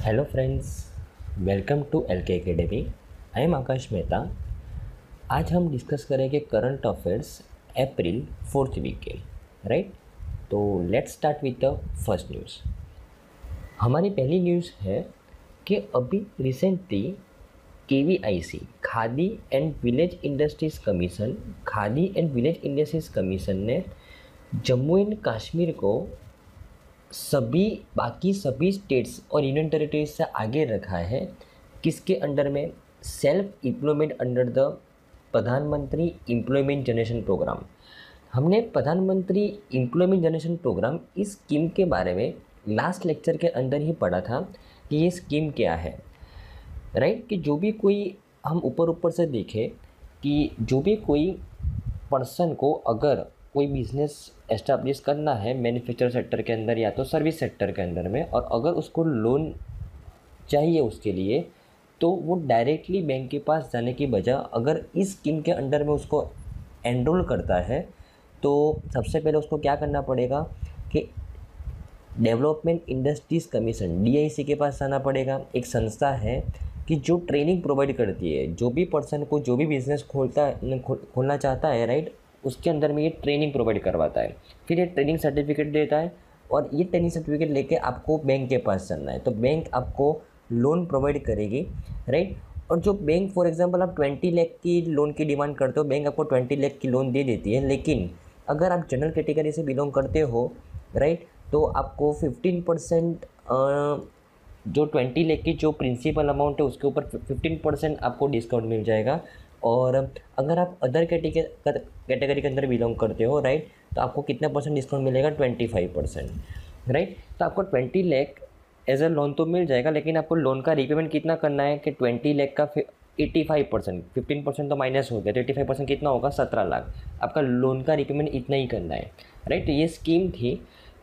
Hello friends welcome to L K academy I am Akash Mehta आज हम discuss करेंगे current affairs April fourth week के right तो let's start with the first news हमारी पहली news है कि अभी recently K V I C Khadi and village industries commission Khadi and village industries commission ने जम्मू एंड कश्मीर को सभी, बाकी सभी स्टेट्स और यूनियन टेरिटरीज से आगे रखा है, किसके अंडर में? Self employment under the Pradhan Mantri employment generation programme हमने प्रधानमंत्री एम्प्लॉयमेंट जनरेशन प्रोग्राम इस स्कीम के बारे में लास्ट लेक्चर के अंदर ही पढ़ा था कि ये स्कीम क्या है। राइट कि जो भी कोई हम ऊपर ऊपर से देखें कि जो भी कोई पर्सन को अगर कोई बिज़नेस एस्टेब्लिश करना है मैन्युफैक्चर सेक्टर के अंदर या तो सर्विस सेक्टर के अंदर में और अगर उसको लोन चाहिए उसके लिए तो वो डायरेक्टली बैंक के पास जाने की बजाय अगर इस स्कीम के अंडर में उसको एनरोल करता है तो सबसे पहले उसको क्या करना पड़ेगा कि डेवलपमेंट इंडस्ट्रीज़ कमीशन DIC के पास जाना पड़ेगा। एक संस्था है कि जो ट्रेनिंग प्रोवाइड करती है, जो भी पर्सन को, जो भी बिज़नेस खोलता, खोलना चाहता है राइट उसके अंदर में ये ट्रेनिंग प्रोवाइड करवाता है। फिर ये ट्रेनिंग सर्टिफिकेट देता है और ये ट्रेनिंग सर्टिफिकेट लेके आपको बैंक के पास चलना है। तो बैंक आपको लोन प्रोवाइड करेगी राइट और जो बैंक फॉर एग्जांपल आप ट्वेंटी लाख की लोन की डिमांड करते हो बैंक आपको ट्वेंटी लाख की लोन दे देती है। लेकिन अगर आप जनरल कैटेगरी से बिलोंग करते हो राइट तो आपको फिफ्टीन परसेंट जो ट्वेंटी लाख की जो प्रिंसिपल अमाउंट है, उसके ऊपर फिफ्टीन परसेंट आपको डिस्काउंट मिल जाएगा। और अगर आप अदर कैटेगरी के अंदर बिलोंग करते हो राइट तो आपको कितना परसेंट डिस्काउंट मिलेगा? ट्वेंटी फाइव परसेंट राइट तो आपको twenty lakh as a loan तो मिल जाएगा, लेकिन आपको लोन का रीपेमेंट कितना करना है कि ट्वेंटी लैख का eighty five percent fifteen percent तो माइनस हो गया तो एट्टी फाइव परसेंट कितना होगा? सत्रह लाख। आपका लोन का रीपेमेंट इतना ही करना है राइट तो ये स्कीम थी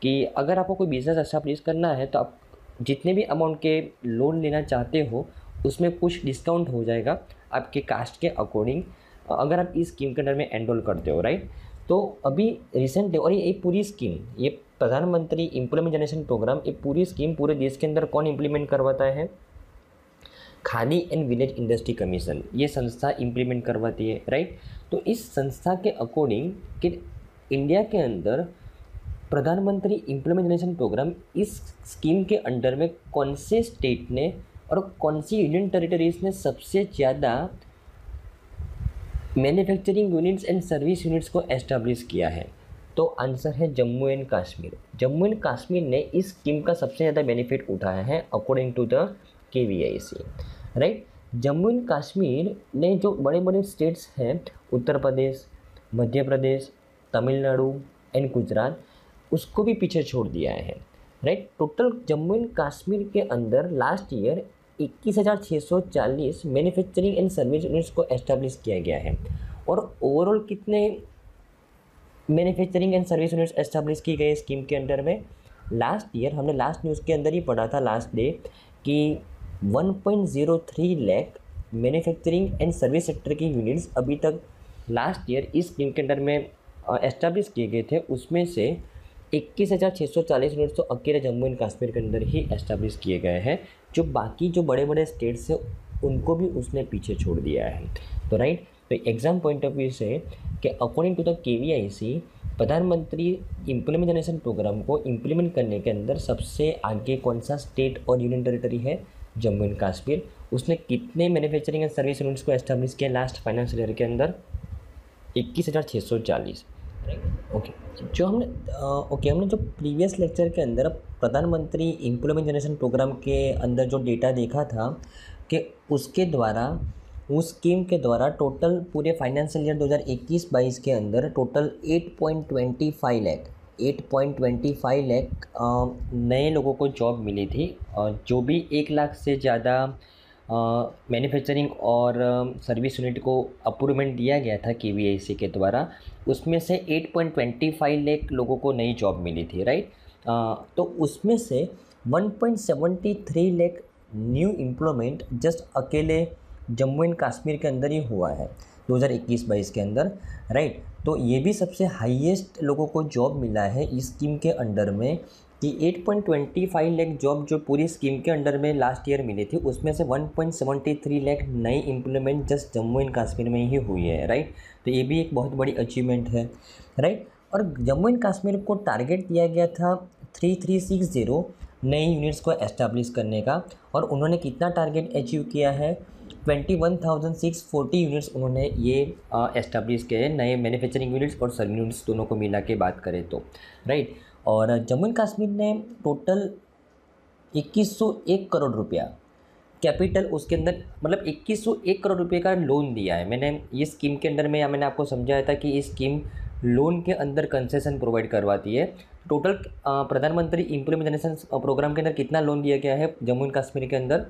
कि अगर आपको कोई बिज़नेस एस्टाब्लिश करना है तो आप जितने भी अमाउंट के लोन लेना चाहते हो, उसमें कुछ डिस्काउंट हो जाएगा। आपके कास्ट के अकॉर्डिंग अगर आप इस स्कीम के अंडर में एनरोल करते हो राइट तो अभी रिसेंट और ये पूरी स्कीम ये प्रधानमंत्री एम्प्लॉयमेंट जनरेशन प्रोग्राम ये पूरी स्कीम पूरे देश के अंदर कौन इम्प्लीमेंट करवाता है? Khadi and village industry commission, ये संस्था इम्प्लीमेंट करवाती है राइट तो इस संस्था के अकॉर्डिंग कि इंडिया के अंदर प्रधानमंत्री एम्प्लॉयमेंट जनरेशन प्रोग्राम इस स्कीम के अंडर में कौन से स्टेट ने और कौन सी यूनियन टेरिटरीज ने सबसे ज़्यादा manufacturing units and service units को एस्टेब्लिश किया है? तो आंसर है जम्मू एंड कश्मीर। जम्मू एंड कश्मीर ने इस स्कीम का सबसे ज़्यादा बेनिफिट उठाया है according to the K V I C right Jammu and Kashmir ने जो बड़े बड़े स्टेट्स हैं, उत्तर प्रदेश, मध्य प्रदेश, तमिलनाडु एंड गुजरात, उसको भी पीछे छोड़ दिया है। Right total Jammu and Kashmir के अंदर लास्ट ईयर इक्कीस हज़ार छः सौ चालीस मैन्युफैक्चरिंग एंड सर्विस यूनिट्स को एस्टेब्लिश किया गया है। और ओवरऑल कितने manufacturing and service units establish की गई स्कीम के अंडर में? लास्ट ईयर हमने लास्ट न्यूज़ के अंदर ही पढ़ा था लास्ट डे कि 1.03 lakh manufacturing and service sector की यूनिट्स अभी तक लास्ट ईयर इस स्कीम के अंडर में एस्टेब्लिश किए गए थे। उसमें से इक्कीस हज़ार छः सौ चालीस यूनिट्स तो अकेले जम्मू एंड कश्मीर के अंदर ही एस्टेब्लिश किए गए हैं, जो बाकी जो बड़े बड़े स्टेट्स हैं, उनको भी उसने पीछे छोड़ दिया है। तो राइट तो एग्ज़ाम पॉइंट ऑफ़ व्यू से कि according to the K V I C Pradhan Mantri implementation programme को इम्प्लीमेंट करने के अंदर सबसे आगे कौन सा स्टेट और यूनियन टेरिटरी है? जम्मू एंड कश्मीर। उसने कितने मैन्युफैक्चरिंग एंड सर्विस यूनिट्स को एस्टेब्लिश किया लास्ट फाइनेंशियल ईयर के अंदर? इक्कीस हज़ार छः सौ चालीस। ओके जो हमने ओके हमने जो प्रीवियस लेक्चर के अंदर प्रधानमंत्री एम्प्लॉयमेंट जनरेशन प्रोग्राम के अंदर जो डेटा देखा था, कि उसके द्वारा, उस स्कीम के द्वारा टोटल पूरे फाइनेंशियल ईयर 2021-22 के अंदर टोटल 8.25 लैख 8.25 लैख नए लोगों को जॉब मिली थी जो भी एक लाख से ज़्यादा मैन्युफैक्चरिंग और सर्विस यूनिट को अप्रूवमेंट दिया गया था के के द्वारा। उसमें से 8.25 लाख लोगों को नई जॉब मिली थी राइट तो उसमें से 1.73 लाख न्यू एम्प्लॉयमेंट जस्ट अकेले जम्मू एंड कश्मीर के अंदर ही हुआ है 2021-22 के अंदर राइट तो ये भी सबसे हाईएस्ट लोगों को जॉब मिला है इस स्कीम के अंडर में। कि 8.25 लाख जॉब जो पूरी स्कीम के अंडर में लास्ट ईयर मिली थी, उसमें से 1.73 लाख नई implement just Jammu and Kashmir में ही हुई है राइट तो ये भी एक बहुत बड़ी अचीवमेंट है राइट और जम्मू एंड कश्मीर को टारगेट दिया गया था थ्री थ्री सिक्स ज़ीरो नए यूनिट्स को एस्टेब्लिश करने का, और उन्होंने कितना टारगेट अचीव किया है? Twenty one thousand six forty units उन्होंने ये एस्टेब्लिश किए हैं, नए मैन्युफैक्चरिंग यूनिट्स और सर्व यूनिट्स दोनों को मिला के बात करें तो राइट और जम्मू एंड कश्मीर ने टोटल 2101 करोड़ रुपया कैपिटल उसके अंदर मतलब 2101 करोड़ रुपए का लोन दिया है। मैंने ये स्कीम के अंदर में, या मैंने आपको समझाया था कि ये स्कीम लोन के अंदर कंसेशन प्रोवाइड करवाती है। टोटल प्रधानमंत्री इम्प्लीमेंटेशन प्रोग्राम के अंदर कितना लोन दिया गया है? जम्मू एंड कश्मीर के अंदर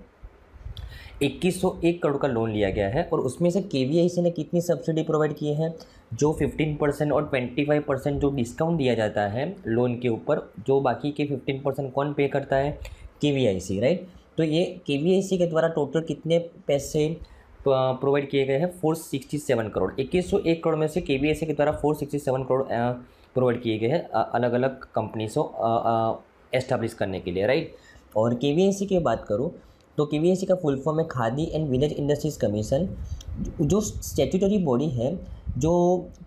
इक्कीस सौ एक करोड़ का लोन लिया गया है। और उसमें से के ने कितनी सब्सिडी प्रोवाइड की है? जो 15 परसेंट और 25 परसेंट जो डिस्काउंट दिया जाता है लोन के ऊपर, जो बाकी के 15 परसेंट कौन पे करता है? के राइट तो ये के के द्वारा टोटल कितने पैसे प्रोवाइड किए गए हैं? फोर सिक्सटी सेवन करोड़ इक्कीस सौ एक करोड़ में से के के द्वारा four sixty seven crore provide किए गए हैं अलग अलग कंपनीज़ों एस्टाब्लिश करने के लिए राइट और के की बात करूँ तो के का फुल फॉर्म है Khadi and village industries commission जो स्टेचुटरी बॉडी है जो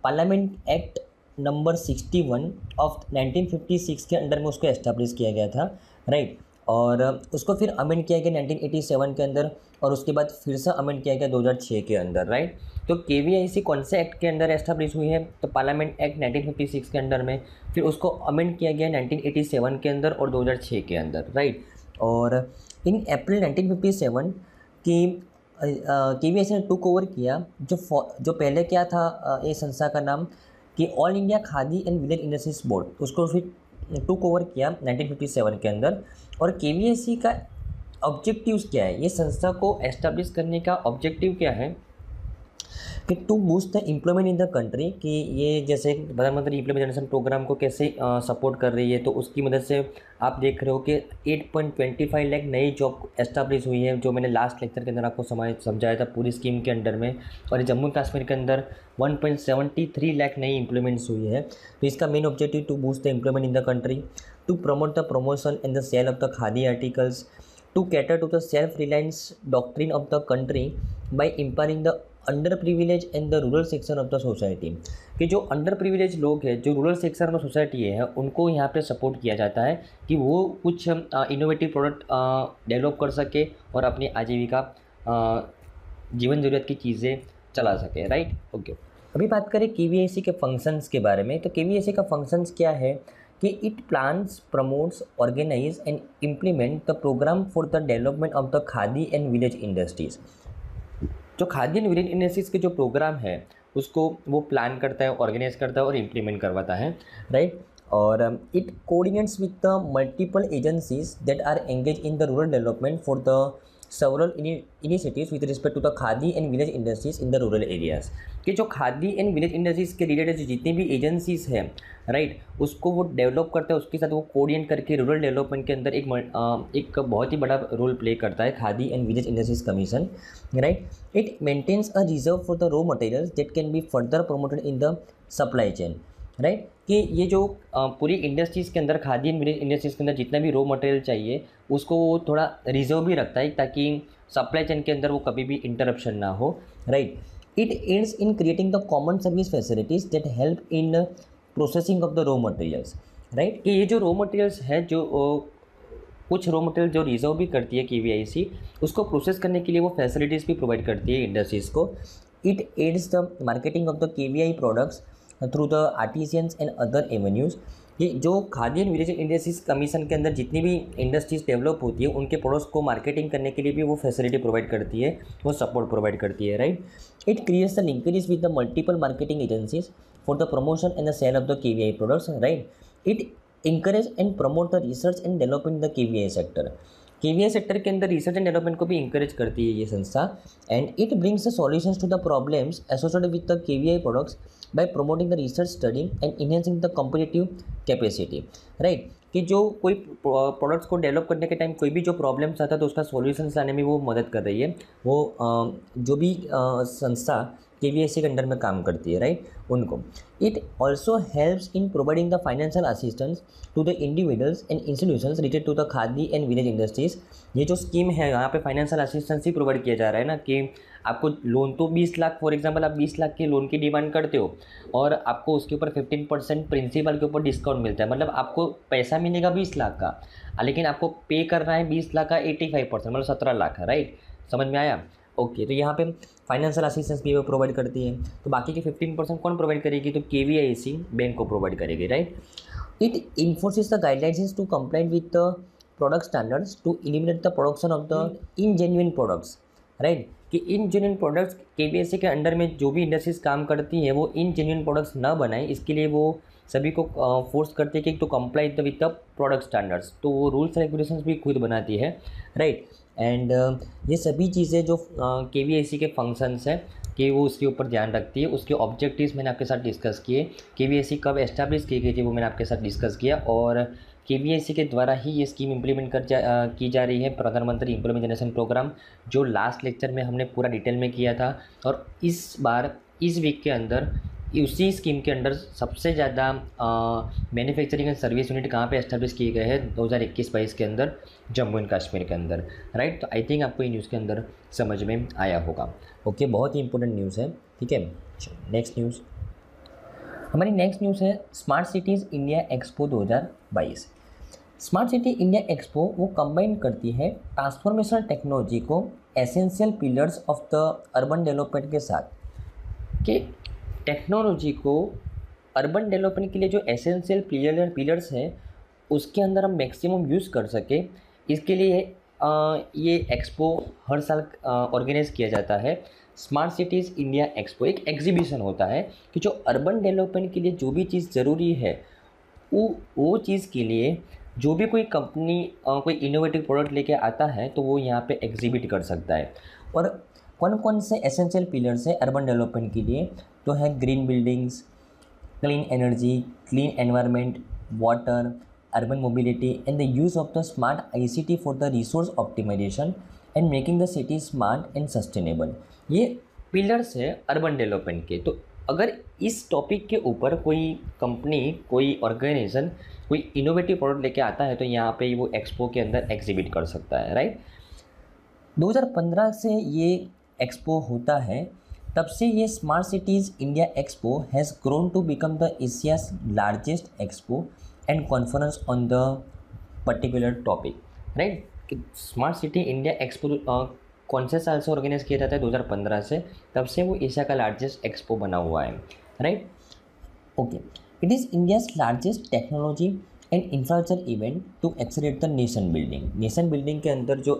पार्लियामेंट एक्ट नंबर 61 ऑफ़ 1956 के अंडर में उसको एस्टेब्लिश किया गया था राइट और उसको फिर अमेंड किया गया 1987 के अंदर और उसके बाद फिर से अमेंड किया गया 2006 के अंदर राइट तो के वी आई सी कौन से एक्ट के अंदर एस्टेब्लिश हुई है तो पार्लियामेंट एक्ट 1956 के अंदर में फिर उसको अमेंड किया गया 1987 के अंदर और 2006 के अंदर राइट और इन अप्रैल 1957 की के वी एस ने टुक ओवर किया, जो जो पहले क्या था ये संस्था का नाम, कि all India Khadi and village industries board उसको फिर टुक ओवर किया 1957 के अंदर। और के का ऑब्जेक्टिव्स क्या है? ये संस्था को एस्टेब्लिश करने का ऑब्जेक्टिव क्या है? कि to boost the employment in the country कि ये जैसे प्रधानमंत्री इम्प्लीमेंटेशन प्रोग्राम को कैसे सपोर्ट कर रही है तो उसकी मदद से आप देख रहे हो कि 8.25 लाख नई जॉब एस्टाब्लिश हुई है, जो मैंने लास्ट लेक्चर के अंदर आपको समझ समझाया था पूरी स्कीम के अंडर में। और जम्मू कश्मीर के अंदर 1.73 लाख नई इम्प्लीमेंट्स हुई है। तो इसका main objective to boost the employment in the country to promote the promotion and the sale of the Khadi articles to cater to the self reliance doctrine of the country by empowering the under privilege in the rural section of the society कि जो under privilege लोग हैं, जो rural section of society है, उनको यहाँ पे support किया जाता है कि वो कुछ इनोवेटिव प्रोडक्ट डेवलप कर सके और अपनी आजीविका जीवन ज़रूरत की चीज़ें चला सके राइट ओके अभी बात करें के वी के फ़ंक्शंस के बारे में तो के वी का फ़ंक्शंस क्या है? कि it plans promotes organise and implement the programme for the development of the khadi and village industries जो खाद्य एंड एनालिसिस के जो प्रोग्राम है, उसको वो प्लान करता है ऑर्गेनाइज करता है और इम्प्लीमेंट करवाता है राइट और it coordinates with the multiple agencies that are engage in the rural development for the several initiatives with respect to the khadi and village industries in the rural areas कि जो khadi and village industries के related जितनी भी agencies हैं right उसको वो develop करता है, उसके साथ वो कोऑर्डिनेट करके रूरल डेवलपमेंट के अंदर एक एक बहुत ही बड़ा रोल प्ले करता है khadi and village industries commission right it maintains a reserve for the raw materials that can be further promoted in the supply chain right कि ये जो पूरी इंडस्ट्रीज़ के अंदर, खादी इंडस्ट्रीज़ के अंदर जितना भी रॉ मटेरियल चाहिए, उसको वो थोड़ा रिज़र्व भी रखता है ताकि सप्लाई चेन के अंदर वो कभी भी इंटरप्शन ना हो right it aids in creating the common service facilities that help in processing of the raw materials right कि ये जो रॉ मटेरियल्स है, जो कुछ रॉ मटेरियल जो रिज़र्व भी करती है के उसको प्रोसेस करने के लिए वो फैसिलिटीज़ भी प्रोवाइड करती है इंडस्ट्रीज़ को। It aids the marketing of the K V products through the artisans and other avenues ये जो khadi and village industries commission के अंदर जितनी भी इंडस्ट्रीज़ डेवलप होती है, उनके प्रोडक्ट्स को मार्केटिंग करने के लिए भी वो फैसिलिटी प्रोवाइड करती है, वो सपोर्ट प्रोवाइड करती है right it creates the linkage with the multiple marketing agencies for the promotion and the sale of the K V I products right it encourage and promote the research and development the K V I sector के sector के अंदर research and development को भी encourage करती है ये संस्था। And it brings the solutions to the problems associated with the K products by promoting the research study and enhancing the competitive capacity right कि जो कोई प्रोडक्ट्स को डेवलप करने के टाइम कोई भी जो प्रॉब्लम्स आता है तो उसका सॉल्यूशंस लाने में वो मदद कर रही है। वो जो भी संस्था के वी एस सी के अंडर में काम करती है राइट उनको। It also helps in providing the financial assistance to the individuals and institution related to the khadi and village industries ये जो स्कीम है, यहाँ पे फाइनेंशियल असिस्टेंस ही प्रोवाइड किया जा रहा है ना कि आपको लोन तो 20 लाख फॉर एग्जांपल आप 20 लाख के लोन की डिमांड करते हो और आपको उसके ऊपर 15 परसेंट प्रिंसिपल के ऊपर डिस्काउंट मिलता है। मतलब आपको पैसा मिलेगा 20 लाख का, लेकिन आपको पे करना है 20 लाख का 85 परसेंट मतलब 17 लाख राइट समझ में आया? ओके तो यहाँ पे फाइनेंशियल असिस्टेंस भी वो प्रोवाइड करती है। तो बाकी के फिफ्टीन परसेंट कौन प्रोवाइड करेगी? तो K V I C bank को प्रोवाइड करेगी right it enforces the guidelines to compliant with the product standards to eliminate the production of the ingenuine products right कि इन जेन्यून प्रोडक्ट्स के के under में जो भी इंडस्ट्रीज़ काम करती हैं, वो इन जेन्यून प्रोडक्ट्स ना बनाए। इसके लिए वो सभी को फोर्स करती है कि to comply with the product standards तो वो रूल्स रेगुलेशंस भी खुद बनाती है राइट एंड ये सभी चीज़ें जो के वी के फ़ंक्शंस हैं कि वो उसके ऊपर ध्यान रखती है। उसके ऑब्जेक्टिव्स मैंने आपके साथ डिस्कस किए। के वी कब एस्टैब्लिश की गई थी वो मैंने आपके साथ डिस्कस किया। और के वी के द्वारा ही ये स्कीम इम्प्लीमेंट कर जा आ, की जा रही है प्रधानमंत्री इम्प्लॉयमेंट जनरेशन प्रोग्राम जो लास्ट लेक्चर में हमने पूरा डिटेल में किया था। और इस बार इस वीक के अंदर उसी स्कीम के अंडर सबसे ज़्यादा मैन्युफैक्चरिंग एंड सर्विस यूनिट कहाँ पे एस्टेब्लिश किए गए हैं? दो हज़ार इक्कीस बाईस के अंदर जम्मू एंड कश्मीर के अंदर। राइट तो आई थिंक आपको ये न्यूज़ के अंदर समझ में आया होगा। ओके okay, बहुत ही इंपॉर्टेंट न्यूज़ है। ठीक है? नेक्स्ट न्यूज़ हमारी नेक्स्ट न्यूज़ है smart cities India expo 2022 smart city India expo वो कंबाइन करती है ट्रांसफॉर्मेशनल टेक्नोलॉजी को essential pillars of the urban development के साथ। कि टेक्नोलॉजी को अर्बन डेवलपमेंट के लिए जो एसेंशियल पिलर पिलर्स हैं उसके अंदर हम मैक्सिमम यूज़ कर सके। इसके लिए आ, ये एक्सपो हर साल ऑर्गेनाइज किया जाता है। स्मार्ट सिटीज़ इंडिया एक्सपो एक एग्जीबिशन होता है कि जो अर्बन डेवलपमेंट के लिए जो भी चीज़ ज़रूरी है वो वो चीज़ के लिए जो भी कोई कंपनी कोई इनोवेटिव प्रोडक्ट लेके आता है तो वो यहाँ पे एग्जिबिट कर सकता है। और कौन कौन से एसेंशियल पिलर्स है अर्बन डेवलपमेंट के लिए? तो है green buildings clean energy clean environment water urban mobility and the use of the smart ICT for the resource optimisation and making the city smart and sustainable ये pillars है urban development के। तो अगर इस टॉपिक के ऊपर कोई company कोई ऑर्गेनाइजेशन कोई इनोवेटिव प्रोडक्ट लेके आता है तो यहाँ पे वो एक्सपो के अंदर एग्जिबिट कर सकता है राइट 2015 से ये एक्सपो होता है तब से ये smart cities India expo has grown to become the Asia's largest expo and conference on the particular topic right smart city India expo कौन से साल से ऑर्गेनाइज किया जाता है? 2015 से। तब से वो एशिया का लार्जेस्ट एक्सपो बना हुआ है right okay it is India's largest technology and infrastructure event to accelerate the nation building nation building के अंदर जो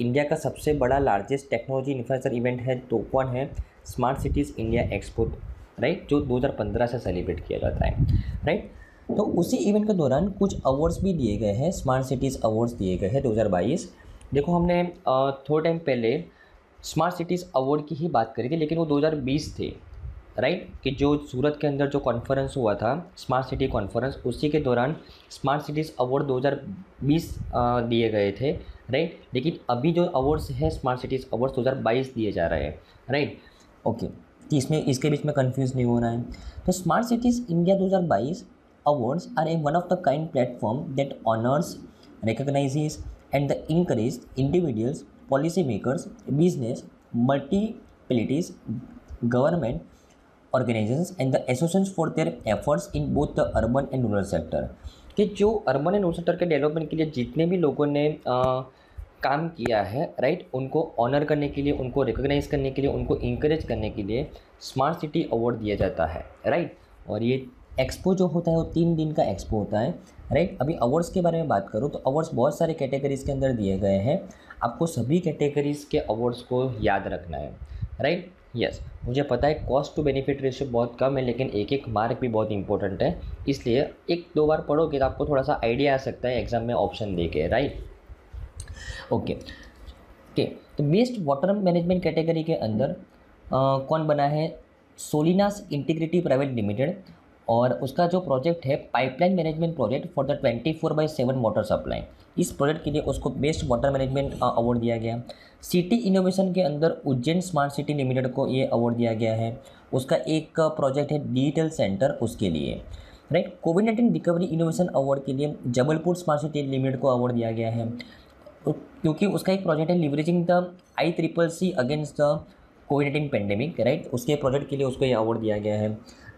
इंडिया का सबसे बड़ा लार्जेस्ट टेक्नोलॉजी इंफ्रास्ट्रक्चर इवेंट है तो कौन है? Smart cities India expo right जो 2015 से सेलिब्रेट किया जाता है राइट तो उसी इवेंट के दौरान कुछ अवार्ड्स भी दिए गए हैं, स्मार्ट सिटीज़ अवार्ड्स दिए गए हैं 2022 देखो, हमने थोड़े टाइम पहले स्मार्ट सिटीज़ अवार्ड की ही बात करी थी, लेकिन वो 2020 थे राइट कि जो सूरत के अंदर जो कॉन्फ्रेंस हुआ था, स्मार्ट सिटी कॉन्फ्रेंस उसी के दौरान स्मार्ट सिटीज़ अवार्ड 2020 दिए गए थे राइट लेकिन अभी जो अवार्ड्स है, स्मार्ट सिटीज़ अवार्ड 2022 दिए जा रहे हैं राइट ओके कि इसमें इसके बीच में कन्फ्यूज़ नहीं हो रहा है। तो smart cities India 2022 awards are a one of the kind platform that honours recognises and the encourage individuals policy makers business municipalities government organisations and the associations for their efforts in both the urban and rural sector कि जो urban and rural sector के development के लिए जितने भी लोगों ने आ, काम किया है राइट उनको ऑनर करने के लिए, उनको रिकोगनाइज करने के लिए, उनको इंकरेज करने के लिए स्मार्ट सिटी अवार्ड दिया जाता है राइट और ये एक्सपो जो होता है, वो तीन दिन का एक्सपो होता है राइट अभी अवार्ड्स के बारे में बात करूँ तो अवार्ड्स बहुत सारे कैटेगरीज़ के अंदर दिए गए हैं। आपको सभी कैटेगरीज़ के अवार्ड्स को याद रखना है राइट यस मुझे पता है कॉस्ट टू बेनिफिट रेशियो बहुत कम है, लेकिन एक एक मार्क भी बहुत इंपॉर्टेंट है। इसलिए एक दो बार पढ़ोगे तो आपको थोड़ा सा आइडिया आ सकता है एग्ज़ाम में ऑप्शन दे के राइट ओके। ओके तो बेस्ट वाटर मैनेजमेंट कैटेगरी के अंदर आ, कौन बना है? सोलिनास इंटीग्रिटी प्राइवेट लिमिटेड और उसका जो प्रोजेक्ट है pipeline management project for the twenty four by seven water supply इस प्रोजेक्ट के लिए उसको बेस्ट वाटर मैनेजमेंट अवार्ड दिया गया। सिटी इनोवेशन के अंदर उज्जैन स्मार्ट सिटी लिमिटेड को ये अवार्ड दिया गया है। उसका एक प्रोजेक्ट है डिजिटल सेंटर उसके लिए। Right COVID nineteen recovery innovation award के लिए जबलपुर स्मार्ट सिटी लिमिटेड को अवार्ड दिया गया है। क्योंकि उसका एक प्रोजेक्ट है leveraging the I triple C against the nineteen pandemic right उसके प्रोजेक्ट के लिए उसको ये अवार्ड दिया गया है।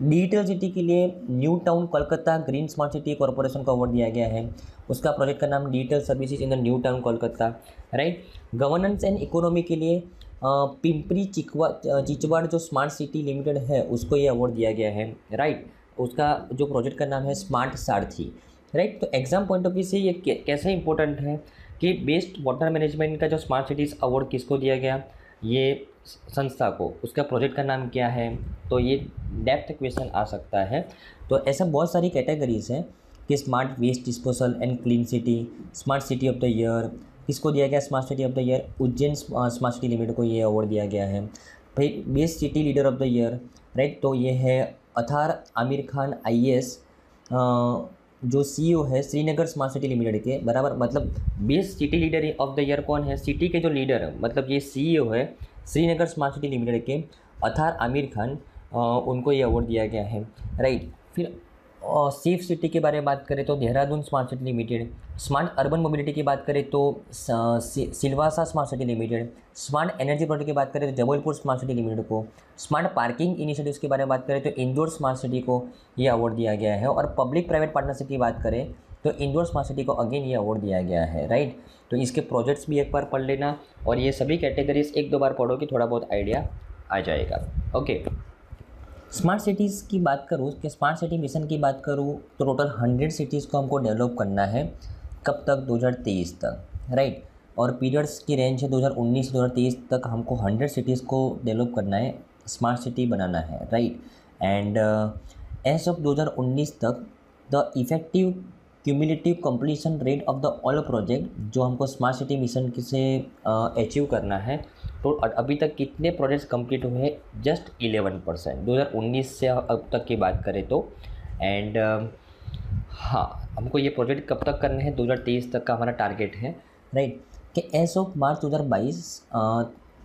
डिजिटल सिटी के लिए New Town Kolkata green smart city corporation को अवार्ड दिया गया है। उसका प्रोजेक्ट का नाम digital services in the New Town Kolkata right governance and economy के लिए पिंपरी चिकवा चिचवाड़ जो स्मार्ट सिटी लिमिटेड है, उसको ये अवार्ड दिया गया है राइट उसका जो प्रोजेक्ट का नाम है स्मार्ट सारथी राइट तो एग्ज़ाम पॉइंट ऑफ़ व्यू से ये कैसे इंपॉर्टेंट है? कि बेस्ट वाटर मैनेजमेंट का जो स्मार्ट सिटीज़ अवार्ड किसको दिया गया? ये संस्था को। उसका प्रोजेक्ट का नाम क्या है? तो ये डेप्थ क्वेश्चन आ सकता है। तो ऐसा बहुत सारी कैटेगरीज हैं कि smart waste disposal and clean city, smart city of the year, किसको दिया गया smart city of the year? Ujjain smart city limited को ये अवार्ड दिया गया है। भाई, best city leader of the year, right? तो ये है अथार आमिर खान आई जो सीईओ e है श्रीनगर स्मार्ट सिटी लिमिटेड के, बराबर मतलब best city leader of the year कौन है? सिटी के जो लीडर है मतलब ये सीईओ है श्रीनगर स्मार्ट सिटी लिमिटेड के, अथार आमिर खान उनको ये अवार्ड दिया गया है। राइट फिर सेफ़ सिटी के बारे में बात करें तो Dehradun smart city limited smart urban mobility की बात करें तो Silvassa smart city limited smart energy project की बात करें तो जबलपुर स्मार्ट सिटी लिमिटेड को स्मार्ट पार्किंग इनिशिएटिव्स के बारे में बात करें तो इंदौर स्मार्ट सिटी को ये अवार्ड दिया गया है और पब्लिक प्राइवेट पार्टनरशिप की बात करें तो इंदौर स्मार्ट सिटी को अगेन ये अवार्ड दिया गया है राइट तो इसके प्रोजेक्ट्स भी एक बार पढ़ लेना और ये सभी कैटेगरीज एक दो बार पढ़ो कि थोड़ा बहुत आइडिया आ जाएगा ओके स्मार्ट सिटीज़ की बात करूँ कि स्मार्ट सिटी मिशन की बात करूँ तो टोटल हंड्रेड सिटीज़ को हमको डेवलप करना है, कब तक? 2023 तक, राइट? और पीरियड्स की रेंज है दो से 2023 तक हमको हंड्रेड सिटीज़ को डेवलप करना है, स्मार्ट सिटी बनाना है, राइट? एंड, एज ऑफ़ 2019 तक, the effective cumulative completion rate of the all project जो हमको स्मार्ट सिटी मिशन से अचीव करना है तो अभी तक कितने प्रोजेक्ट्स कंप्लीट हुए हैं? जस्ट इलेवन परसेंट दो हज़ार उन्नीस से अब तक की बात करें तो। एंड हाँ हमको ये प्रोजेक्ट कब तक करना है? दो हज़ार तेईस तक का हमारा टारगेट है। राइट कि एज ऑफ़ मार्च दो हज़ार बाईस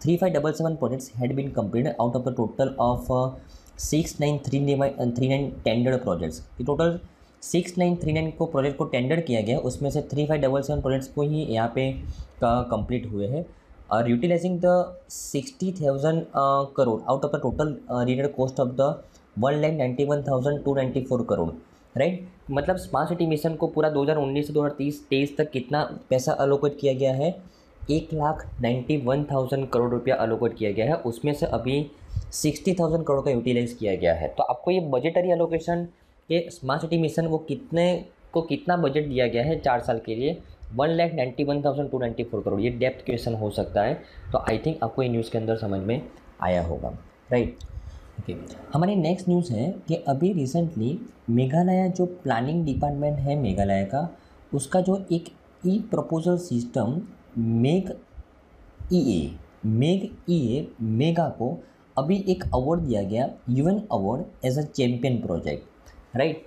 three five double seven projects had been completed out of the total of six nine three three nine tendered projects total six nine three nine को प्रोजेक्ट को टेंडर किया गया, उसमें से three five double seven projects को ही यहाँ पे कंप्लीट हुए हैं। और utilising the sixty thousand crore out of the total rated cost of the one lakh ninety one thousand two ninety four crore right मतलब स्मार्ट सिटी मिशन को पूरा 2019 से 2030 तेईस तक कितना पैसा अलोकेट किया गया है? एक lakh ninety one thousand crore रुपया अलोकेट किया गया है, उसमें से अभी सिक्सटी थाउज़ेंड करोड़ का यूटिलाइज किया गया है। तो आपको ये बजटरी अलोकेशन कि स्मार्ट सिटी मिशन वो कितने, को कितना बजट दिया गया है चार साल के लिए? One lakh ninety one thousand two ninety four crore ये डेप्थ क्वेश्चन हो सकता है। तो आई थिंक आपको ये न्यूज़ के अंदर समझ में आया होगा। राइट ओके हमारी नेक्स्ट न्यूज़ है कि अभी रिसेंटली मेघालय जो प्लानिंग डिपार्टमेंट है मेघालय का, उसका जो एक ई प्रपोजल सिस्टम मेघ ई ए मेघ ई ए मेगा को अभी एक अवार्ड दिया गया UN award as a champion project right?